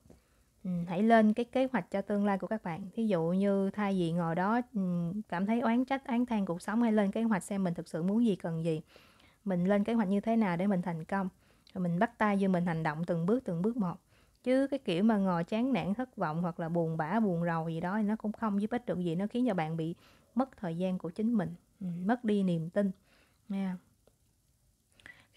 ừ, hãy lên cái kế hoạch cho tương lai của các bạn. Thí dụ như thay vì ngồi đó ừ, cảm thấy oán trách oán than cuộc sống hãy lên kế hoạch xem mình thực sự muốn gì cần gì. Mình lên kế hoạch như thế nào để mình thành công. Rồi mình bắt tay vô mình hành động từng bước từng bước một. Chứ cái kiểu mà ngồi chán nản thất vọng hoặc là buồn bã buồn rầu gì đó thì nó cũng không giúp ích được gì nó khiến cho bạn bị mất thời gian của chính mình. Ừ, mất đi niềm tin. Nha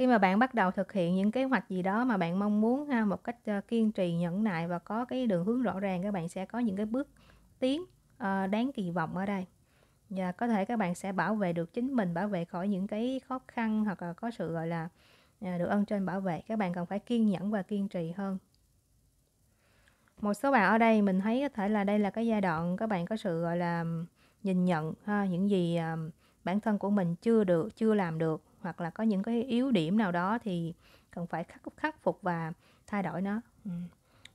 khi mà bạn bắt đầu thực hiện những kế hoạch gì đó mà bạn mong muốn ha một cách uh, kiên trì nhẫn nại và có cái đường hướng rõ ràng các bạn sẽ có những cái bước tiến uh, đáng kỳ vọng ở đây. Và có thể các bạn sẽ bảo vệ được chính mình bảo vệ khỏi những cái khó khăn hoặc là có sự gọi là uh, được ân trên bảo vệ. Các bạn cần phải kiên nhẫn và kiên trì hơn. Một số bạn ở đây mình thấy có thể là đây là cái giai đoạn các bạn có sự gọi là nhìn nhận ha những gì uh, bản thân của mình chưa được chưa làm được hoặc là có những cái yếu điểm nào đó thì cần phải khắc khắc phục và thay đổi nó ừ.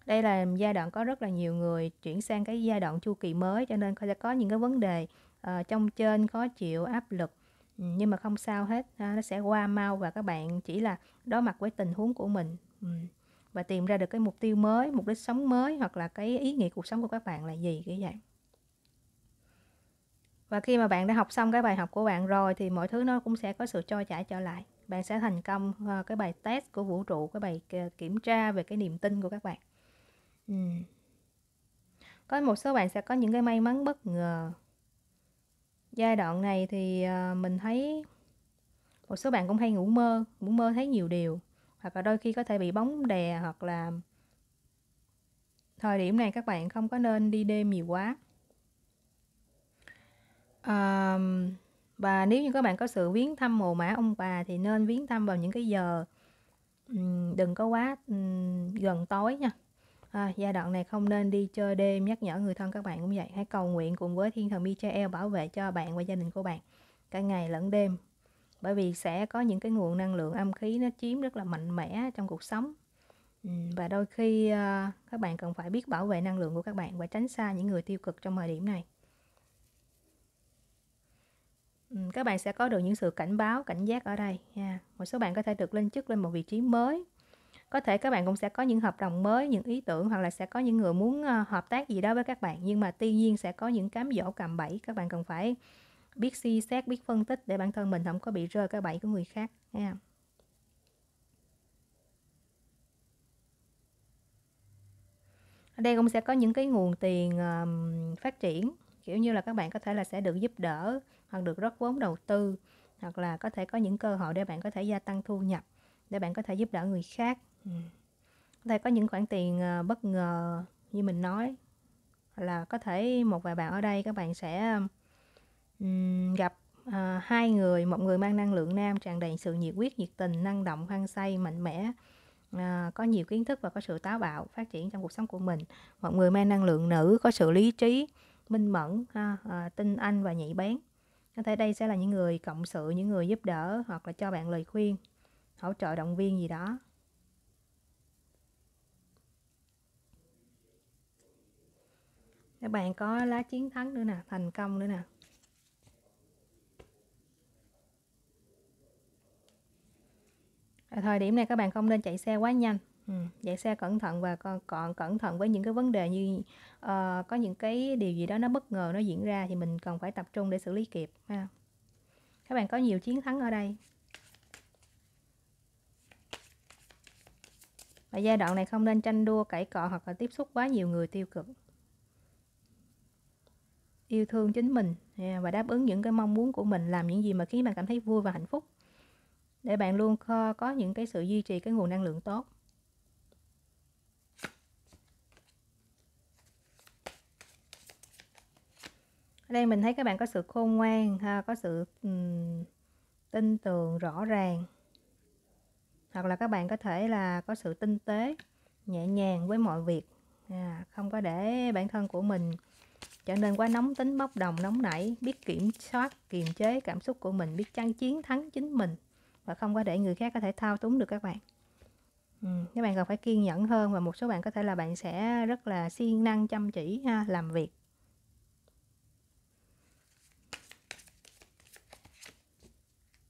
đây là giai đoạn có rất là nhiều người chuyển sang cái giai đoạn chu kỳ mới cho nên sẽ có những cái vấn đề uh, trong trên khó chịu áp lực ừ, nhưng mà không sao hết ha, nó sẽ qua mau và các bạn chỉ là đối mặt với tình huống của mình ừ. và tìm ra được cái mục tiêu mới mục đích sống mới hoặc là cái ý nghĩa cuộc sống của các bạn là gì kiểu vậy và khi mà bạn đã học xong cái bài học của bạn rồi thì mọi thứ nó cũng sẽ có sự trôi chảy trở lại. Bạn sẽ thành công ờ, cái bài test của vũ trụ, cái bài ờ, kiểm tra về cái niềm tin của các bạn. Ừ. có một số bạn sẽ có những cái may mắn bất ngờ. Giai đoạn này thì ờ, mình thấy một số bạn cũng hay ngủ mơ ngủ mơ thấy nhiều điều. Hoặc là đôi khi có thể bị bóng đè, hoặc là thời điểm này các bạn không có nên đi đêm nhiều quá. Ờm, và nếu như các bạn có sự viếng thăm mồ mả ông bà thì nên viếng thăm vào những cái giờ đừng có quá gần tối nha. À, giai đoạn này không nên đi chơi đêm, nhắc nhở người thân các bạn cũng vậy. Hãy cầu nguyện cùng với thiên thần Michael bảo vệ cho bạn và gia đình của bạn cả ngày lẫn đêm. Bởi vì sẽ có những cái nguồn năng lượng âm khí nó chiếm rất là mạnh mẽ trong cuộc sống. và đôi khi ờ, các bạn cần phải biết bảo vệ năng lượng của các bạn và tránh xa những người tiêu cực trong thời điểm này Ừ, các bạn sẽ có được những sự cảnh báo cảnh giác ở đây nha. Một số bạn có thể được lên chức lên một vị trí mới. Có thể các bạn cũng sẽ có những hợp đồng mới những ý tưởng hoặc là sẽ có những người muốn ờ, hợp tác gì đó với các bạn. Nhưng mà tuy nhiên sẽ có những cám dỗ cạm bẫy. Các bạn cần phải biết suy xét biết phân tích để bản thân mình không có bị rơi cái bẫy của người khác nha. Ở đây cũng sẽ có những cái nguồn tiền um, phát triển. Kiểu như là các bạn có thể là sẽ được giúp đỡ hoặc được rót vốn đầu tư hoặc là có thể có những cơ hội để bạn có thể gia tăng thu nhập để bạn có thể giúp đỡ người khác. Ừ. có thể có những khoản tiền ờ, bất ngờ như mình nói là có thể một vài bạn ở đây các bạn sẽ um, gặp uh, hai người một người mang năng lượng nam tràn đầy sự nhiệt huyết nhiệt tình năng động hăng say mạnh mẽ uh, có nhiều kiến thức và có sự táo bạo phát triển trong cuộc sống của mình. Một người mang năng lượng nữ có sự lý trí minh mẫn ha, uh, tinh anh và nhạy bén có thể đây sẽ là những người cộng sự những người giúp đỡ hoặc là cho bạn lời khuyên hỗ trợ động viên gì đó. Các bạn có lá chiến thắng nữa nè thành công nữa nè. Ở thời điểm này các bạn không nên chạy xe quá nhanh. Ừ, chạy xe cẩn thận và còn, còn cẩn thận với những cái vấn đề như uh, có những cái điều gì đó nó bất ngờ nó diễn ra thì mình cần phải tập trung để xử lý kịp ha. các bạn có nhiều chiến thắng ở đây. Và giai đoạn này không nên tranh đua cãi cọ hoặc là tiếp xúc quá nhiều người tiêu cực. Yêu thương chính mình và đáp ứng những cái mong muốn của mình làm những gì mà khiến bạn cảm thấy vui và hạnh phúc. Để bạn luôn có những cái sự duy trì cái nguồn năng lượng tốt. Ở đây mình thấy các bạn có sự khôn ngoan ha có sự um, tin tưởng rõ ràng. Hoặc là các bạn có thể là có sự tinh tế nhẹ nhàng với mọi việc. À, không có để bản thân của mình trở nên quá nóng tính bốc đồng nóng nảy biết kiểm soát kiềm chế cảm xúc của mình biết chăn chiến thắng chính mình và không có để người khác có thể thao túng được các bạn. Ừ, các bạn cần phải kiên nhẫn hơn và một số bạn có thể là bạn sẽ rất là siêng năng chăm chỉ ha, làm việc.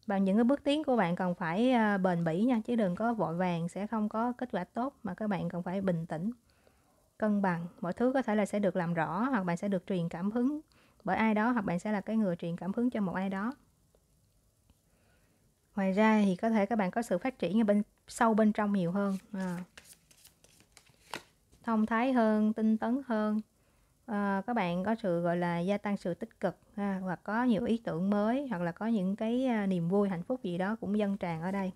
Và những cái bước tiến của bạn cần phải ờ, bền bỉ nha, chứ đừng có vội vàng, sẽ không có kết quả tốt mà các bạn cần phải bình tĩnh, cân bằng. Mọi thứ có thể là sẽ được làm rõ hoặc bạn sẽ được truyền cảm hứng bởi ai đó, hoặc bạn sẽ là cái người truyền cảm hứng cho một ai đó. Ngoài ra thì có thể các bạn có sự phát triển ở bên, sâu bên trong nhiều hơn à. thông thái hơn, tinh tấn hơn à, các bạn có sự gọi là gia tăng sự tích cực ha, hoặc có nhiều ý tưởng mới hoặc là có những cái à, niềm vui hạnh phúc gì đó cũng dân tràn ở đây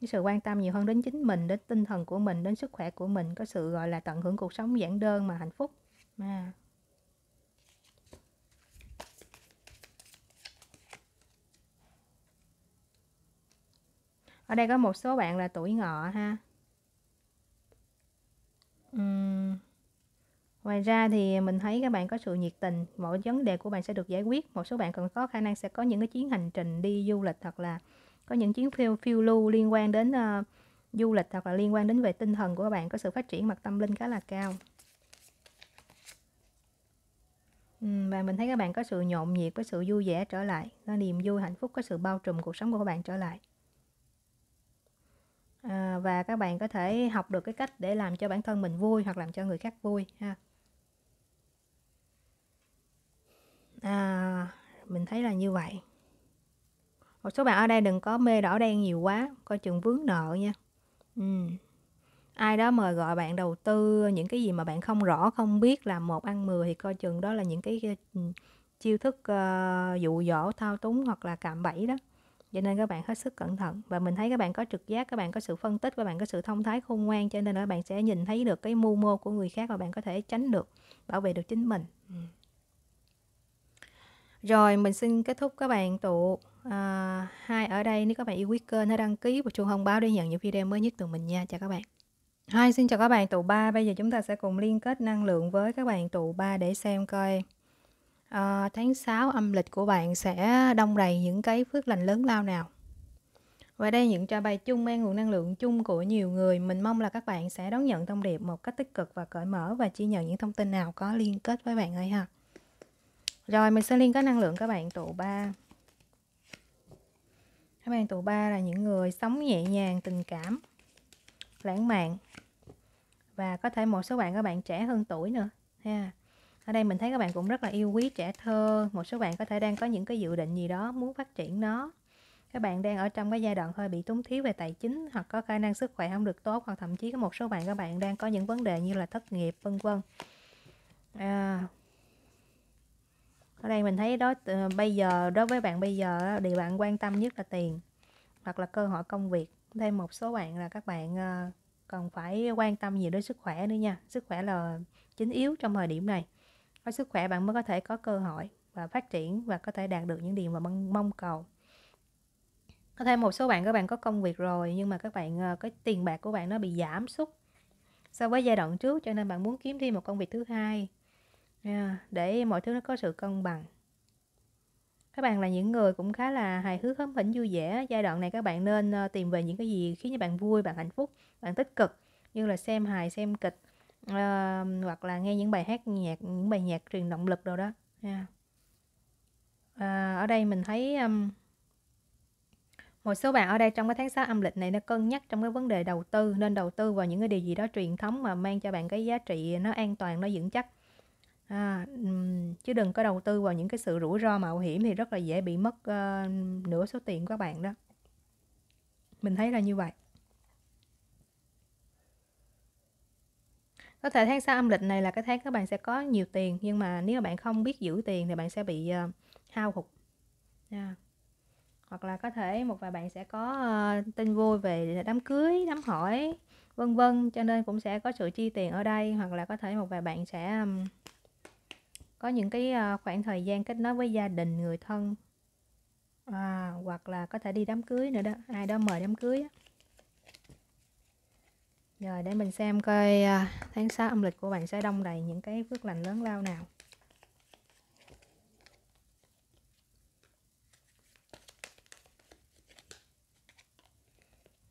cái sự quan tâm nhiều hơn đến chính mình đến tinh thần của mình đến sức khỏe của mình có sự gọi là tận hưởng cuộc sống giản đơn mà hạnh phúc à. ở đây có một số bạn là tuổi ngọ ha uhm ngoài ra thì mình thấy các bạn có sự nhiệt tình mọi vấn đề của bạn sẽ được giải quyết. Một số bạn còn có khả năng sẽ có những cái chuyến hành trình đi du lịch hoặc là có những chuyến phiêu phiêu lưu liên quan đến uh, du lịch hoặc là liên quan đến về tinh thần của các bạn có sự phát triển mặt tâm linh khá là cao. Và mình thấy các bạn có sự nhộn nhịp có sự vui vẻ trở lại. Có niềm vui hạnh phúc có sự bao trùm cuộc sống của các bạn trở lại. À, và các bạn có thể học được cái cách để làm cho bản thân mình vui hoặc làm cho người khác vui ha. À, mình thấy là như vậy. Một số bạn ở đây đừng có mê đỏ đen nhiều quá coi chừng vướng nợ nha. Ừ. ai đó mời gọi bạn đầu tư những cái gì mà bạn không rõ không biết làm một ăn mười thì coi chừng đó là những cái, chiêu thức uh, dụ dỗ thao túng hoặc là cạm bẫy đó. Cho nên các bạn hết sức cẩn thận. Và mình thấy các bạn có trực giác các bạn có sự phân tích các bạn có sự thông thái khôn ngoan cho nên là các bạn sẽ nhìn thấy được cái mưu mô của người khác và bạn có thể tránh được bảo vệ được chính mình. Ừ rồi mình xin kết thúc các bạn tụ à, hai ở đây. Nếu các bạn yêu quý kênh hãy đăng ký và chuông thông báo để nhận những video mới nhất từ mình nha. Chào các bạn. Hai xin chào các bạn tụ ba. Bây giờ chúng ta sẽ cùng liên kết năng lượng với các bạn tụ ba để xem coi à, tháng 6 âm lịch của bạn sẽ đông đầy những cái phước lành lớn lao nào. Và đây những cho bài chung mang nguồn năng lượng chung của nhiều người. Mình mong là các bạn sẽ đón nhận thông điệp một cách tích cực và cởi mở và chỉ nhận những thông tin nào có liên kết với bạn ấy ha rồi mình sẽ liên kết năng lượng các bạn tụ ba. Các bạn tụ ba là những người sống nhẹ nhàng tình cảm lãng mạn. Và có thể một số bạn các bạn trẻ hơn tuổi nữa ha. Ở đây mình thấy các bạn cũng rất là yêu quý trẻ thơ. Một số bạn có thể đang có những cái dự định gì đó muốn phát triển nó. Các bạn đang ở trong cái giai đoạn hơi bị túng thiếu về tài chính hoặc có khả năng sức khỏe không được tốt hoặc thậm chí có một số bạn các bạn đang có những vấn đề như là thất nghiệp vân vân. À, ở đây mình thấy đó ờ, bây giờ đối với bạn bây giờ điều bạn quan tâm nhất là tiền hoặc là cơ hội công việc. Thêm một số bạn là các bạn ờ, còn phải quan tâm nhiều đến sức khỏe nữa nha. Sức khỏe là chính yếu trong thời điểm này. Có sức khỏe bạn mới có thể có cơ hội và phát triển và có thể đạt được những điều mà mong, mong cầu. Có thêm một số bạn các bạn có công việc rồi nhưng mà các bạn ờ, cái tiền bạc của bạn nó bị giảm sút so với giai đoạn trước cho nên bạn muốn kiếm thêm một công việc thứ hai để mọi thứ nó có sự cân bằng. Các bạn là những người cũng khá là hài hước hớm hỉnh vui vẻ. Giai đoạn này các bạn nên ờ, tìm về những cái gì khiến cho bạn vui bạn hạnh phúc bạn tích cực. Như là xem hài xem kịch uh, hoặc là nghe những bài hát nhạc những bài nhạc truyền động lực đâu đó. Yeah. uh, ờ, ở đây mình thấy um, một số bạn ở đây trong cái tháng 6 âm lịch này nó cân nhắc trong cái vấn đề đầu tư nên đầu tư vào những cái điều gì đó truyền thống mà mang cho bạn cái giá trị nó an toàn nó vững chắc à, chứ đừng có đầu tư vào những cái sự rủi ro mạo hiểm thì rất là dễ bị mất uh, nửa số tiền của các bạn đó mình thấy là như vậy có thể tháng sau âm lịch này là cái tháng các bạn sẽ có nhiều tiền nhưng mà nếu mà bạn không biết giữ tiền thì bạn sẽ bị uh, hao hụt yeah. hoặc là có thể một vài bạn sẽ có uh, tin vui về đám cưới đám hỏi vân vân cho nên cũng sẽ có sự chi tiền ở đây hoặc là có thể một vài bạn sẽ um, có những cái ờ, khoảng thời gian kết nối với gia đình người thân à, hoặc là có thể đi đám cưới nữa đó ai đó mời đám cưới rồi để mình xem coi à, tháng 6 âm lịch của bạn sẽ đông đầy những cái phước lành lớn lao nào.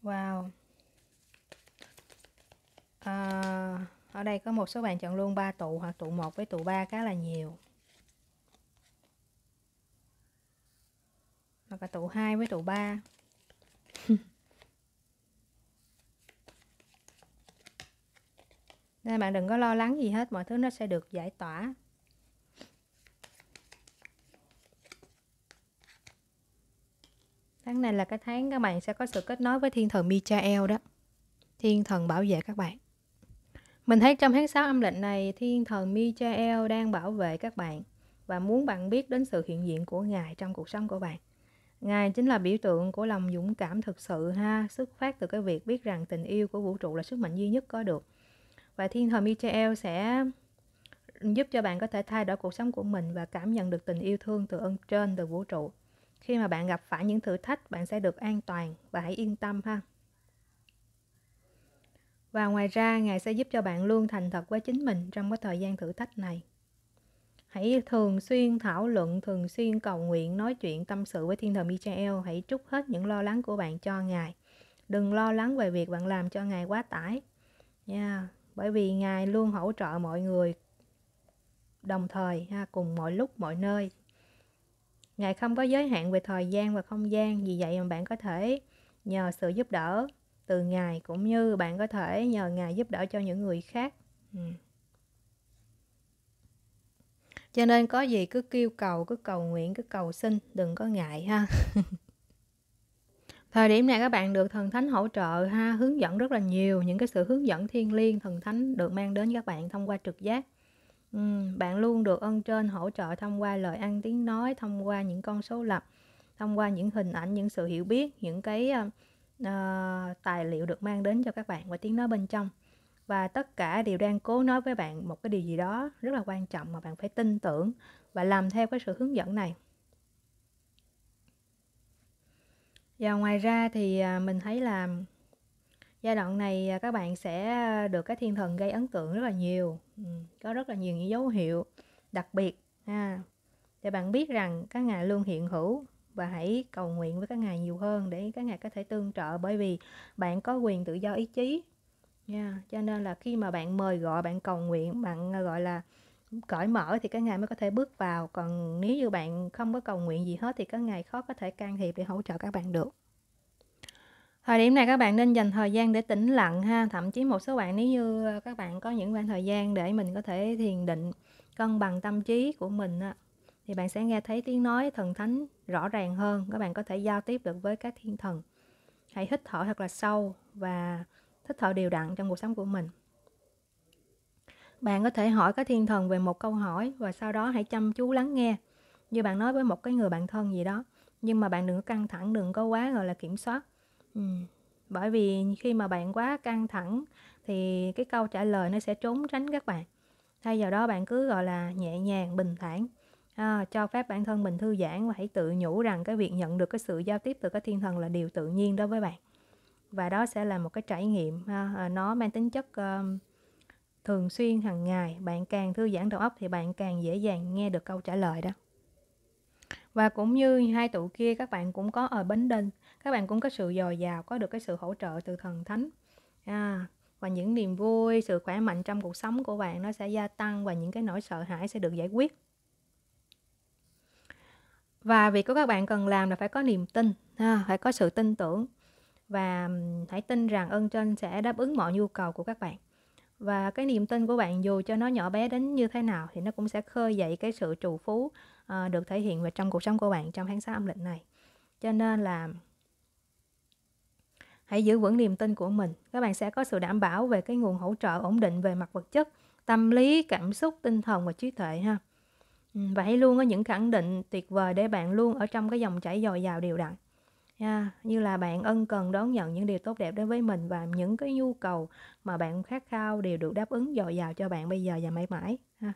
Wow. À, ở đây có một số bạn chọn luôn 3 tụ hoặc tụ 1 với tụ 3 khá là nhiều. hoặc là tụ 2 với tụ 3 nên bạn đừng có lo lắng gì hết, mọi thứ nó sẽ được giải tỏa. Tháng này là cái tháng các bạn sẽ có sự kết nối với thiên thần Michael đó. Thiên thần bảo vệ các bạn mình thấy trong tháng 6 âm lịch này thiên thần Michael đang bảo vệ các bạn và muốn bạn biết đến sự hiện diện của Ngài trong cuộc sống của bạn. Ngài chính là biểu tượng của lòng dũng cảm thực sự ha, xuất phát từ cái việc biết rằng tình yêu của vũ trụ là sức mạnh duy nhất có được. Và thiên thần Michael sẽ giúp cho bạn có thể thay đổi cuộc sống của mình và cảm nhận được tình yêu thương từ ơn trên từ vũ trụ. Khi mà bạn gặp phải những thử thách, bạn sẽ được an toàn và hãy yên tâm ha. Và ngoài ra, Ngài sẽ giúp cho bạn luôn thành thật với chính mình trong cái thời gian thử thách này. Hãy thường xuyên thảo luận, thường xuyên cầu nguyện, nói chuyện, tâm sự với Thiên thần Michael. Hãy trút hết những lo lắng của bạn cho Ngài. Đừng lo lắng về việc bạn làm cho Ngài quá tải. Nha. Yeah. Bởi vì Ngài luôn hỗ trợ mọi người đồng thời, ha, cùng mọi lúc, mọi nơi. Ngài không có giới hạn về thời gian và không gian. Vì vậy mà bạn có thể nhờ sự giúp đỡ từ Ngài cũng như bạn có thể nhờ Ngài giúp đỡ cho những người khác. Ừ. Cho nên có gì cứ kêu cầu, cứ cầu nguyện, cứ cầu xin, đừng có ngại ha. Thời điểm này các bạn được thần thánh hỗ trợ ha, hướng dẫn rất là nhiều những cái sự hướng dẫn thiên liêng thần thánh được mang đến các bạn thông qua trực giác. Ừ, bạn luôn được ân trên hỗ trợ thông qua lời ăn tiếng nói, thông qua những con số lập, thông qua những hình ảnh, những sự hiểu biết, những cái ờ, uh, tài liệu được mang đến cho các bạn và tiếng nói bên trong. Và tất cả đều đang cố nói với bạn một cái điều gì đó rất là quan trọng mà bạn phải tin tưởng và làm theo cái sự hướng dẫn này. Và ngoài ra thì à, mình thấy là giai đoạn này à, các bạn sẽ được cái thiên thần gây ấn tượng rất là nhiều. Ừ, có rất là nhiều những dấu hiệu đặc biệt ha. Để bạn biết rằng các ngài luôn hiện hữu và hãy cầu nguyện với các ngài nhiều hơn để các ngài có thể tương trợ. Bởi vì bạn có quyền tự do ý chí. Yeah, cho nên là khi mà bạn mời gọi, bạn cầu nguyện, bạn, ờ, gọi là, cởi mở thì các ngài mới có thể bước vào, còn nếu như bạn không có cầu nguyện gì hết thì các ngài khó có thể can thiệp để hỗ trợ các bạn được. Thời điểm này các bạn nên dành thời gian để tĩnh lặng ha, thậm chí một số bạn nếu như ờ, các bạn có những khoảng thời gian để mình có thể thiền định, cân bằng tâm trí của mình á, thì bạn sẽ nghe thấy tiếng nói thần thánh rõ ràng hơn, các bạn có thể giao tiếp được với các thiên thần. Hãy hít thở thật là sâu và hít thở đều đặn trong cuộc sống của mình. Bạn có thể hỏi các thiên thần về một câu hỏi và sau đó hãy chăm chú lắng nghe. Như bạn nói với một cái người bạn thân gì đó nhưng mà bạn đừng có căng thẳng đừng có quá gọi là kiểm soát. Ừ. bởi vì khi mà bạn quá căng thẳng thì cái câu trả lời nó sẽ trốn tránh các bạn. Thay vào đó bạn cứ gọi là nhẹ nhàng bình thản à, cho phép bản thân mình thư giãn và hãy tự nhủ rằng cái việc nhận được cái sự giao tiếp từ cái thiên thần là điều tự nhiên đối với bạn. Và đó sẽ là một cái trải nghiệm ha. À, nó mang tính chất uh, thường xuyên hàng ngày. Bạn càng thư giãn đầu óc thì bạn càng dễ dàng nghe được câu trả lời đó. Và cũng như hai tụ kia các bạn cũng có ở bến đinh các bạn cũng có sự dồi dào có được cái sự hỗ trợ từ thần thánh. À, và những niềm vui sự khỏe mạnh trong cuộc sống của bạn nó sẽ gia tăng và những cái nỗi sợ hãi sẽ được giải quyết và việc của các bạn cần làm là phải có niềm tin ha, phải có sự tin tưởng và hãy tin rằng ơn trên sẽ đáp ứng mọi nhu cầu của các bạn. Và cái niềm tin của bạn dù cho nó nhỏ bé đến như thế nào thì nó cũng sẽ khơi dậy cái sự trù phú uh, được thể hiện về trong cuộc sống của bạn trong tháng 6 âm lịch này. Cho nên là hãy giữ vững niềm tin của mình. Các bạn sẽ có sự đảm bảo về cái nguồn hỗ trợ ổn định về mặt vật chất tâm lý cảm xúc tinh thần và trí tuệ ha. Ừ, và hãy luôn có những khẳng định tuyệt vời để bạn luôn ở trong cái dòng chảy dồi dào đều đặn nha như là bạn ân cần đón nhận những điều tốt đẹp đến với mình và những cái nhu cầu mà bạn khát khao đều được đáp ứng dồi dào cho bạn bây giờ và mãi mãi ha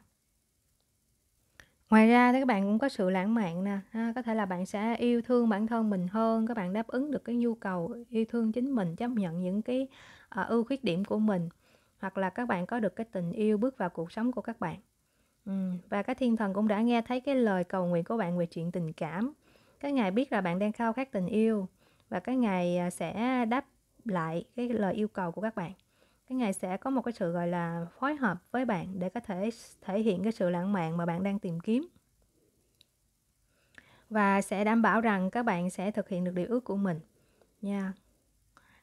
ngoài ra thì các bạn cũng có sự lãng mạn nè ha. có thể là bạn sẽ yêu thương bản thân mình hơn các bạn đáp ứng được cái nhu cầu yêu thương chính mình chấp nhận những cái uh, ưu khuyết điểm của mình hoặc là các bạn có được cái tình yêu bước vào cuộc sống của các bạn ừ. và các thiên thần cũng đã nghe thấy cái lời cầu nguyện của bạn về chuyện tình cảm. Cái ngài biết là bạn đang khao khát tình yêu và cái ngài à, sẽ đáp lại cái lời yêu cầu của các bạn. Cái ngài sẽ có một cái sự, gọi là, phối hợp với bạn để có thể thể hiện cái sự lãng mạn mà bạn đang tìm kiếm. Và sẽ đảm bảo rằng các bạn sẽ thực hiện được điều ước của mình. Nha.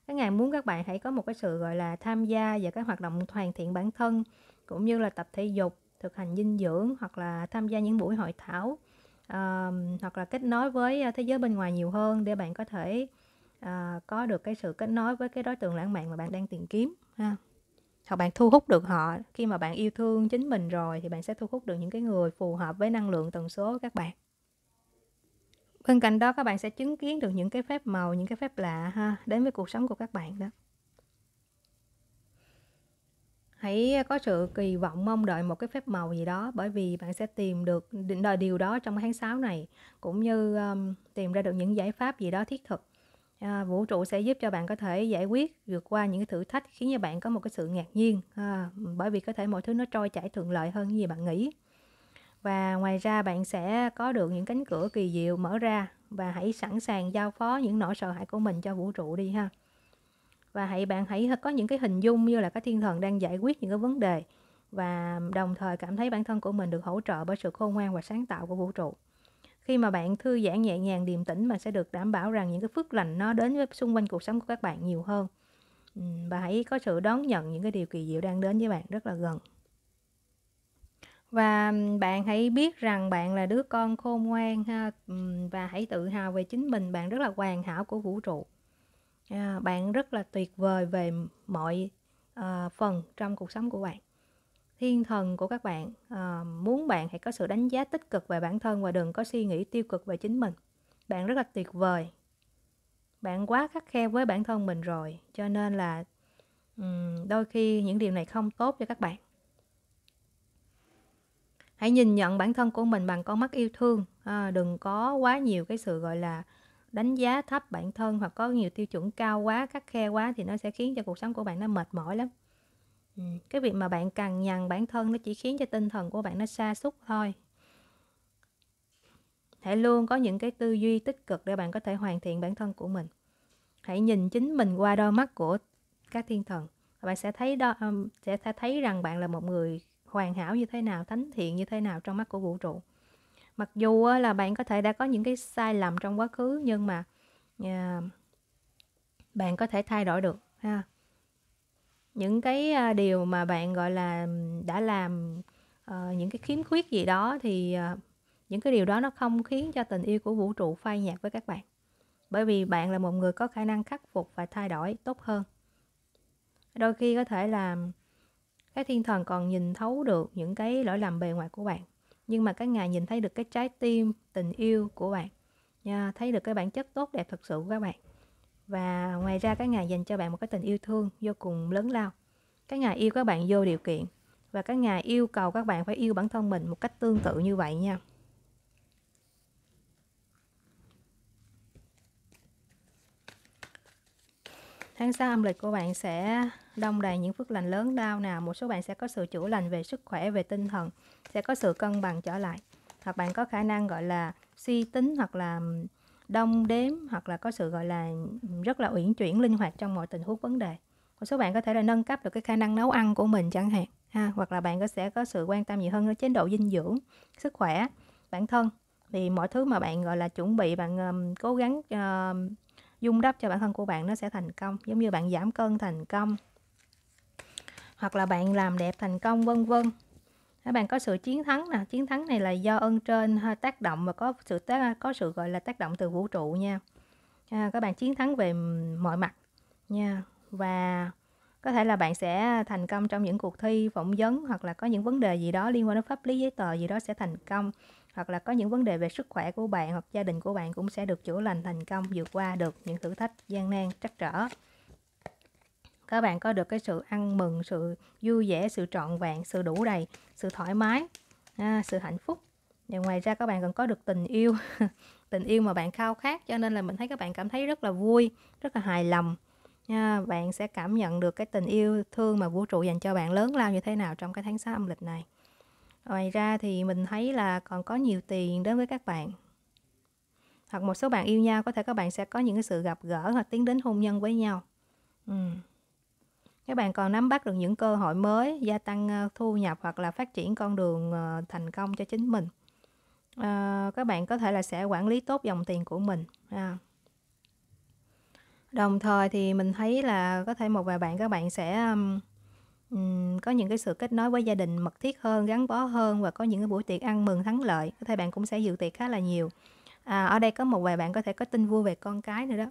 Cái ngày muốn các bạn hãy có một cái sự, gọi là, tham gia vào các hoạt động hoàn thiện bản thân, cũng như là tập thể dục thực hành dinh dưỡng hoặc là tham gia những buổi hội thảo uh, hoặc là kết nối với ờ, thế giới bên ngoài nhiều hơn để bạn có thể uh, có được cái sự kết nối với cái đối tượng lãng mạn mà bạn đang tìm kiếm ha. Hoặc bạn thu hút được họ khi mà bạn yêu thương chính mình rồi thì bạn sẽ thu hút được những cái người phù hợp với năng lượng tần số của các bạn. Bên cạnh đó các bạn sẽ chứng kiến được những cái phép màu những cái phép lạ ha đến với cuộc sống của các bạn đó hãy có sự kỳ vọng mong đợi một cái phép màu gì đó bởi vì bạn sẽ tìm được điều đó trong tháng 6 này cũng như um, tìm ra được những giải pháp gì đó thiết thực. À, vũ trụ sẽ giúp cho bạn có thể giải quyết vượt qua những cái thử thách khiến cho bạn có một cái sự ngạc nhiên à, bởi vì có thể mọi thứ nó trôi chảy thuận lợi hơn như bạn nghĩ. Và ngoài ra bạn sẽ có được những cánh cửa kỳ diệu mở ra và hãy sẵn sàng giao phó những nỗi sợ hãi của mình cho vũ trụ đi ha và hãy, bạn hãy có những cái hình dung như là các thiên thần đang giải quyết những cái vấn đề. Và đồng thời cảm thấy bản thân của mình được hỗ trợ bởi sự khôn ngoan và sáng tạo của vũ trụ. Khi mà bạn thư giãn nhẹ nhàng, điềm tĩnh bạn sẽ được đảm bảo rằng những cái phước lành nó đến với xung quanh cuộc sống của các bạn nhiều hơn. Và hãy có sự đón nhận những cái điều kỳ diệu đang đến với bạn rất là gần. Và bạn hãy biết rằng bạn là đứa con khôn ngoan ha. Và hãy tự hào về chính mình. Bạn rất là hoàn hảo của vũ trụ à, bạn rất là tuyệt vời về mọi uh, phần trong cuộc sống của bạn. Thiên thần của các bạn uh, muốn bạn hãy có sự đánh giá tích cực về bản thân và đừng có suy nghĩ tiêu cực về chính mình. Bạn rất là tuyệt vời. Bạn quá khắc khe với bản thân mình rồi cho nên là um, đôi khi những điều này không tốt cho các bạn. Hãy nhìn nhận bản thân của mình bằng con mắt yêu thương. À, đừng có quá nhiều cái sự gọi là đánh giá thấp bản thân hoặc có nhiều tiêu chuẩn cao quá khắc khe quá thì nó sẽ khiến cho cuộc sống của bạn nó mệt mỏi lắm. Ừ. cái việc mà bạn cằn nhằn bản thân nó chỉ khiến cho tinh thần của bạn nó sa sút thôi. Hãy luôn có những cái tư duy tích cực để bạn có thể hoàn thiện bản thân của mình. Hãy nhìn chính mình qua đôi mắt của các thiên thần. Bạn sẽ thấy đó, sẽ thấy rằng bạn là một người hoàn hảo như thế nào, thánh thiện như thế nào trong mắt của vũ trụ mặc dù là bạn có thể đã có những cái sai lầm trong quá khứ nhưng mà à, bạn có thể thay đổi được ha. Những cái à, điều mà bạn gọi là đã làm uh, những cái khiếm khuyết gì đó thì uh, những cái điều đó nó không khiến cho tình yêu của vũ trụ phai nhạt với các bạn. Bởi vì bạn là một người có khả năng khắc phục và thay đổi tốt hơn. Đôi khi có thể là các thiên thần còn nhìn thấu được những cái lỗi lầm bề ngoài của bạn nhưng mà các ngài nhìn thấy được cái trái tim, tình yêu của bạn nha thấy được cái bản chất tốt đẹp thật sự của các bạn. Và ngoài ra các ngài dành cho bạn một cái tình yêu thương vô cùng lớn lao. Các ngài yêu các bạn vô điều kiện. Và các ngài yêu cầu các bạn phải yêu bản thân mình một cách tương tự như vậy nha. Tháng 6 âm lịch của bạn sẽ đông đầy những phước lành lớn lao nào một số bạn sẽ có sự chữa lành về sức khỏe về tinh thần sẽ có sự cân bằng trở lại. Hoặc bạn có khả năng gọi là suy tính hoặc là đông đếm hoặc là có sự gọi là rất là uyển chuyển linh hoạt trong mọi tình huống vấn đề. Một số bạn có thể là nâng cấp được cái khả năng nấu ăn của mình chẳng hạn ha hoặc là bạn có sẽ có sự quan tâm nhiều hơn đến chế độ dinh dưỡng sức khỏe bản thân. Thì mọi thứ mà bạn gọi là chuẩn bị bạn um, cố gắng uh, dung đắp cho bản thân của bạn nó sẽ thành công giống như bạn giảm cân thành công hoặc là bạn làm đẹp thành công vân vân. Các bạn có sự chiến thắng nè. Chiến thắng này là do ơn trên tác động và có sự tác có sự gọi là tác động từ vũ trụ nha. À, các bạn chiến thắng về mọi mặt nha. Và có thể là bạn sẽ thành công trong những cuộc thi phỏng vấn hoặc là có những vấn đề gì đó liên quan đến pháp lý giấy tờ gì đó sẽ thành công. Hoặc là có những vấn đề về sức khỏe của bạn hoặc gia đình của bạn cũng sẽ được chữa lành thành công vượt qua được những thử thách gian nan trắc trở các bạn có được cái sự ăn mừng sự vui vẻ sự trọn vẹn sự đủ đầy sự thoải mái à, sự hạnh phúc. Và ngoài ra các bạn còn có được tình yêu tình yêu mà bạn khao khát cho nên là mình thấy các bạn cảm thấy rất là vui rất là hài lòng. Nha bạn sẽ cảm nhận được cái tình yêu thương mà vũ trụ dành cho bạn lớn lao như thế nào trong cái tháng 6 âm lịch này. Ngoài ra thì mình thấy là còn có nhiều tiền đến với các bạn. Hoặc một số bạn yêu nhau có thể các bạn sẽ có những cái sự gặp gỡ hoặc tiến đến hôn nhân với nhau. Ừ các bạn còn nắm bắt được những cơ hội mới gia tăng ờ, thu nhập hoặc là phát triển con đường ờ, thành công cho chính mình. À, các bạn có thể là sẽ quản lý tốt dòng tiền của mình à. đồng thời thì mình thấy là có thể một vài bạn các bạn sẽ um, có những cái sự kết nối với gia đình mật thiết hơn gắn bó hơn và có những cái buổi tiệc ăn mừng thắng lợi. Có thể bạn cũng sẽ dự tiệc khá là nhiều. À, ở đây có một vài bạn có thể có tin vui về con cái nữa đó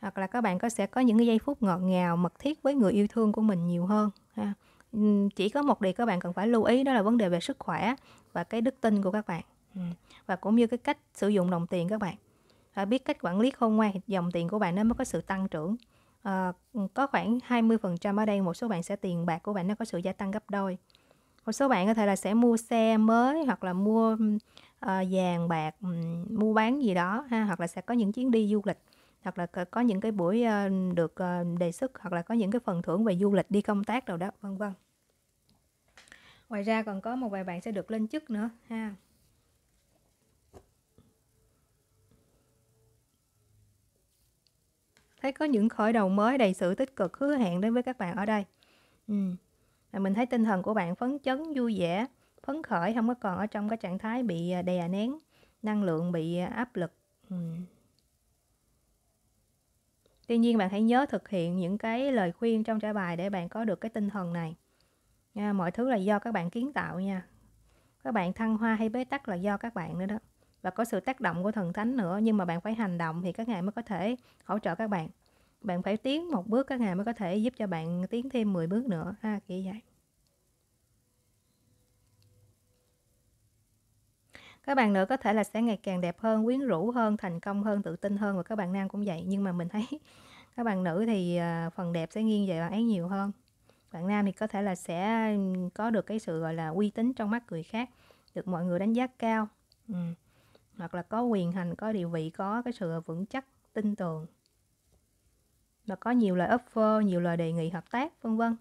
hoặc là các bạn có sẽ có những cái giây phút ngọt ngào mật thiết với người yêu thương của mình nhiều hơn ha. chỉ có một điều các bạn cần phải lưu ý đó là vấn đề về sức khỏe và cái đức tin của các bạn. Và cũng như cái cách sử dụng đồng tiền các bạn. Phải biết cách quản lý khôn ngoan dòng tiền của bạn nó mới có sự tăng trưởng. À, có khoảng 20% ở đây một số bạn sẽ tiền bạc của bạn nó có sự gia tăng gấp đôi. Một số bạn có thể là sẽ mua xe mới hoặc là mua uh, vàng bạc um, mua bán gì đó ha hoặc là sẽ có những chuyến đi du lịch hoặc là có những cái buổi ờ, được ờ, đề xuất hoặc là có những cái phần thưởng về du lịch, đi công tác đâu đó, vân vân ngoài ra còn có một vài bạn sẽ được lên chức nữa, ha thấy có những khởi đầu mới đầy sự tích cực, hứa hẹn đến với các bạn ở đây ừ. mình thấy tinh thần của bạn phấn chấn, vui vẻ, phấn khởi, không có còn ở trong cái trạng thái bị ờ, đè nén, năng lượng bị áp lực ừ tuy nhiên bạn hãy nhớ thực hiện những cái lời khuyên trong trả bài để bạn có được cái tinh thần này. Nha, mọi thứ là do các bạn kiến tạo nha. Các bạn thăng hoa hay bế tắc là do các bạn nữa đó. Và có sự tác động của thần thánh nữa nhưng mà bạn phải hành động thì các ngài mới có thể hỗ trợ các bạn. Bạn phải tiến một bước các ngài mới có thể giúp cho bạn tiến thêm 10 bước nữa. Ha kiểu vậy. Các bạn nữ có thể là sẽ ngày càng đẹp hơn, quyến rũ hơn, thành công hơn, tự tin hơn và các bạn nam cũng vậy nhưng mà mình thấy các bạn nữ thì à, phần đẹp sẽ nghiêng về bạn ấy nhiều hơn bạn nam thì có thể là sẽ có được cái sự, gọi là, uy tín trong mắt người khác, được mọi người đánh giá cao ừ. hoặc là có quyền hành, có địa vị, có cái sự vững chắc, tin tưởng và có nhiều lời offer, nhiều lời đề nghị hợp tác, vân vân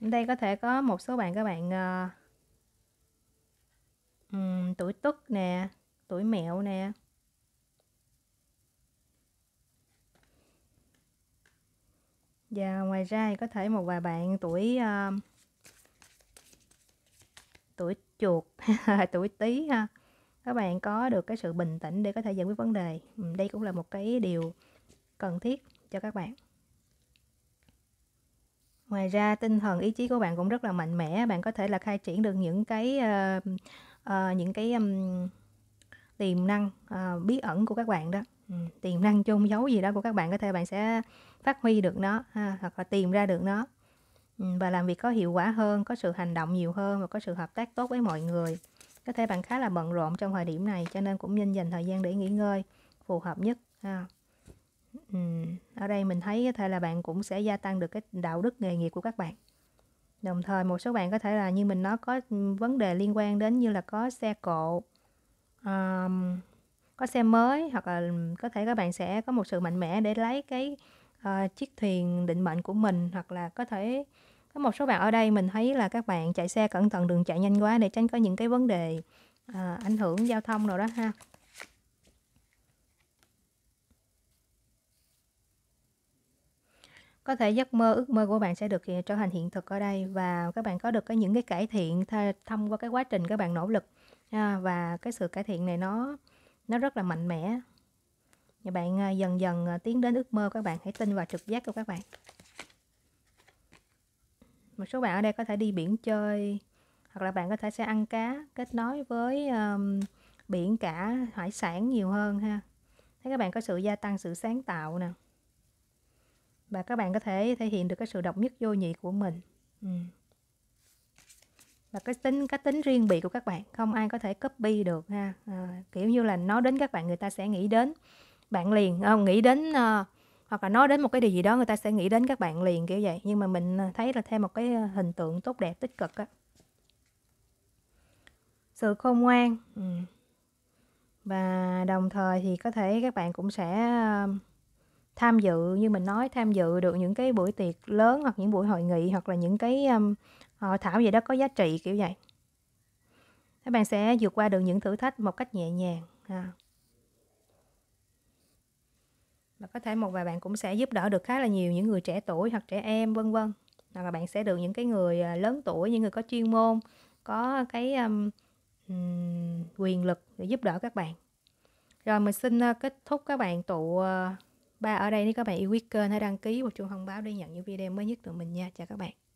đây có thể có một số bạn các bạn uh, um, tuổi tuất nè tuổi mẹo nè. Và ngoài ra thì có thể một vài bạn tuổi uh, tuổi chuột tuổi tý ha. Các bạn có được cái sự bình tĩnh để có thể giải quyết vấn đề. Đây cũng là một cái điều cần thiết cho các bạn ngoài ra tinh thần ý chí của bạn cũng rất là mạnh mẽ bạn có thể là khai triển được những cái uh, uh, những cái um, tiềm năng uh, bí ẩn của các bạn đó. Ừ, tiềm năng chôn giấu gì đó của các bạn có thể bạn sẽ phát huy được nó ha, hoặc là tìm ra được nó. Ừ, và làm việc có hiệu quả hơn có sự hành động nhiều hơn và có sự hợp tác tốt với mọi người. Có thể bạn khá là bận rộn trong thời điểm này cho nên cũng nên dành thời gian để nghỉ ngơi phù hợp nhất ha. Ừ. ở đây mình thấy có thể là bạn cũng sẽ gia tăng được cái đạo đức nghề nghiệp của các bạn đồng thời một số bạn có thể là như mình nói có vấn đề liên quan đến như là có xe cộ um, có xe mới hoặc là có thể các bạn sẽ có một sự mạnh mẽ để lấy cái uh, chiếc thuyền định mệnh của mình hoặc là có thể có một số bạn ở đây mình thấy là các bạn chạy xe cẩn thận đừng chạy nhanh quá để tránh có những cái vấn đề uh, ảnh hưởng giao thông rồi đó ha có thể giấc mơ ước mơ của bạn sẽ được ờ, trở thành hiện thực ở đây và các bạn có được cái những cái cải thiện thông qua cái quá trình các bạn nỗ lực. À, và cái sự cải thiện này nó nó rất là mạnh mẽ. Và bạn à, dần dần à, tiến đến ước mơ các bạn hãy tin vào trực giác của các bạn. Một số bạn ở đây có thể đi biển chơi hoặc là bạn có thể sẽ ăn cá kết nối với um, biển cả hải sản nhiều hơn ha. Thấy các bạn có sự gia tăng sự sáng tạo nè và các bạn có thể thể hiện được cái sự độc nhất vô nhị của mình. Ừ. và cái tính cái tính riêng biệt của các bạn không ai có thể copy được ha. À, kiểu như là nói đến các bạn người ta sẽ nghĩ đến bạn liền không nghĩ đến uh, hoặc là nói đến một cái điều gì đó người ta sẽ nghĩ đến các bạn liền kiểu vậy. Nhưng mà mình thấy là thêm một cái hình tượng tốt đẹp tích cực á. Sự khôn ngoan. Ừ. và đồng thời thì có thể các bạn cũng sẽ uh, tham dự như mình nói tham dự được những cái buổi tiệc lớn hoặc những buổi hội nghị hoặc là những cái um, hội ờ, thảo gì đó có giá trị kiểu vậy. Các bạn sẽ vượt qua được những thử thách một cách nhẹ nhàng ha. và có thể một vài bạn cũng sẽ giúp đỡ được khá là nhiều những người trẻ tuổi hoặc trẻ em vân vân. Hoặc là bạn sẽ được những cái người à, lớn tuổi những người có chuyên môn có cái um, quyền lực để giúp đỡ các bạn. Rồi mình xin kết thúc các bạn tụ ờ, ba, ở đây nếu các bạn yêu quý kênh hãy đăng ký và chuông thông báo để nhận những video mới nhất từ mình nha. Chào các bạn.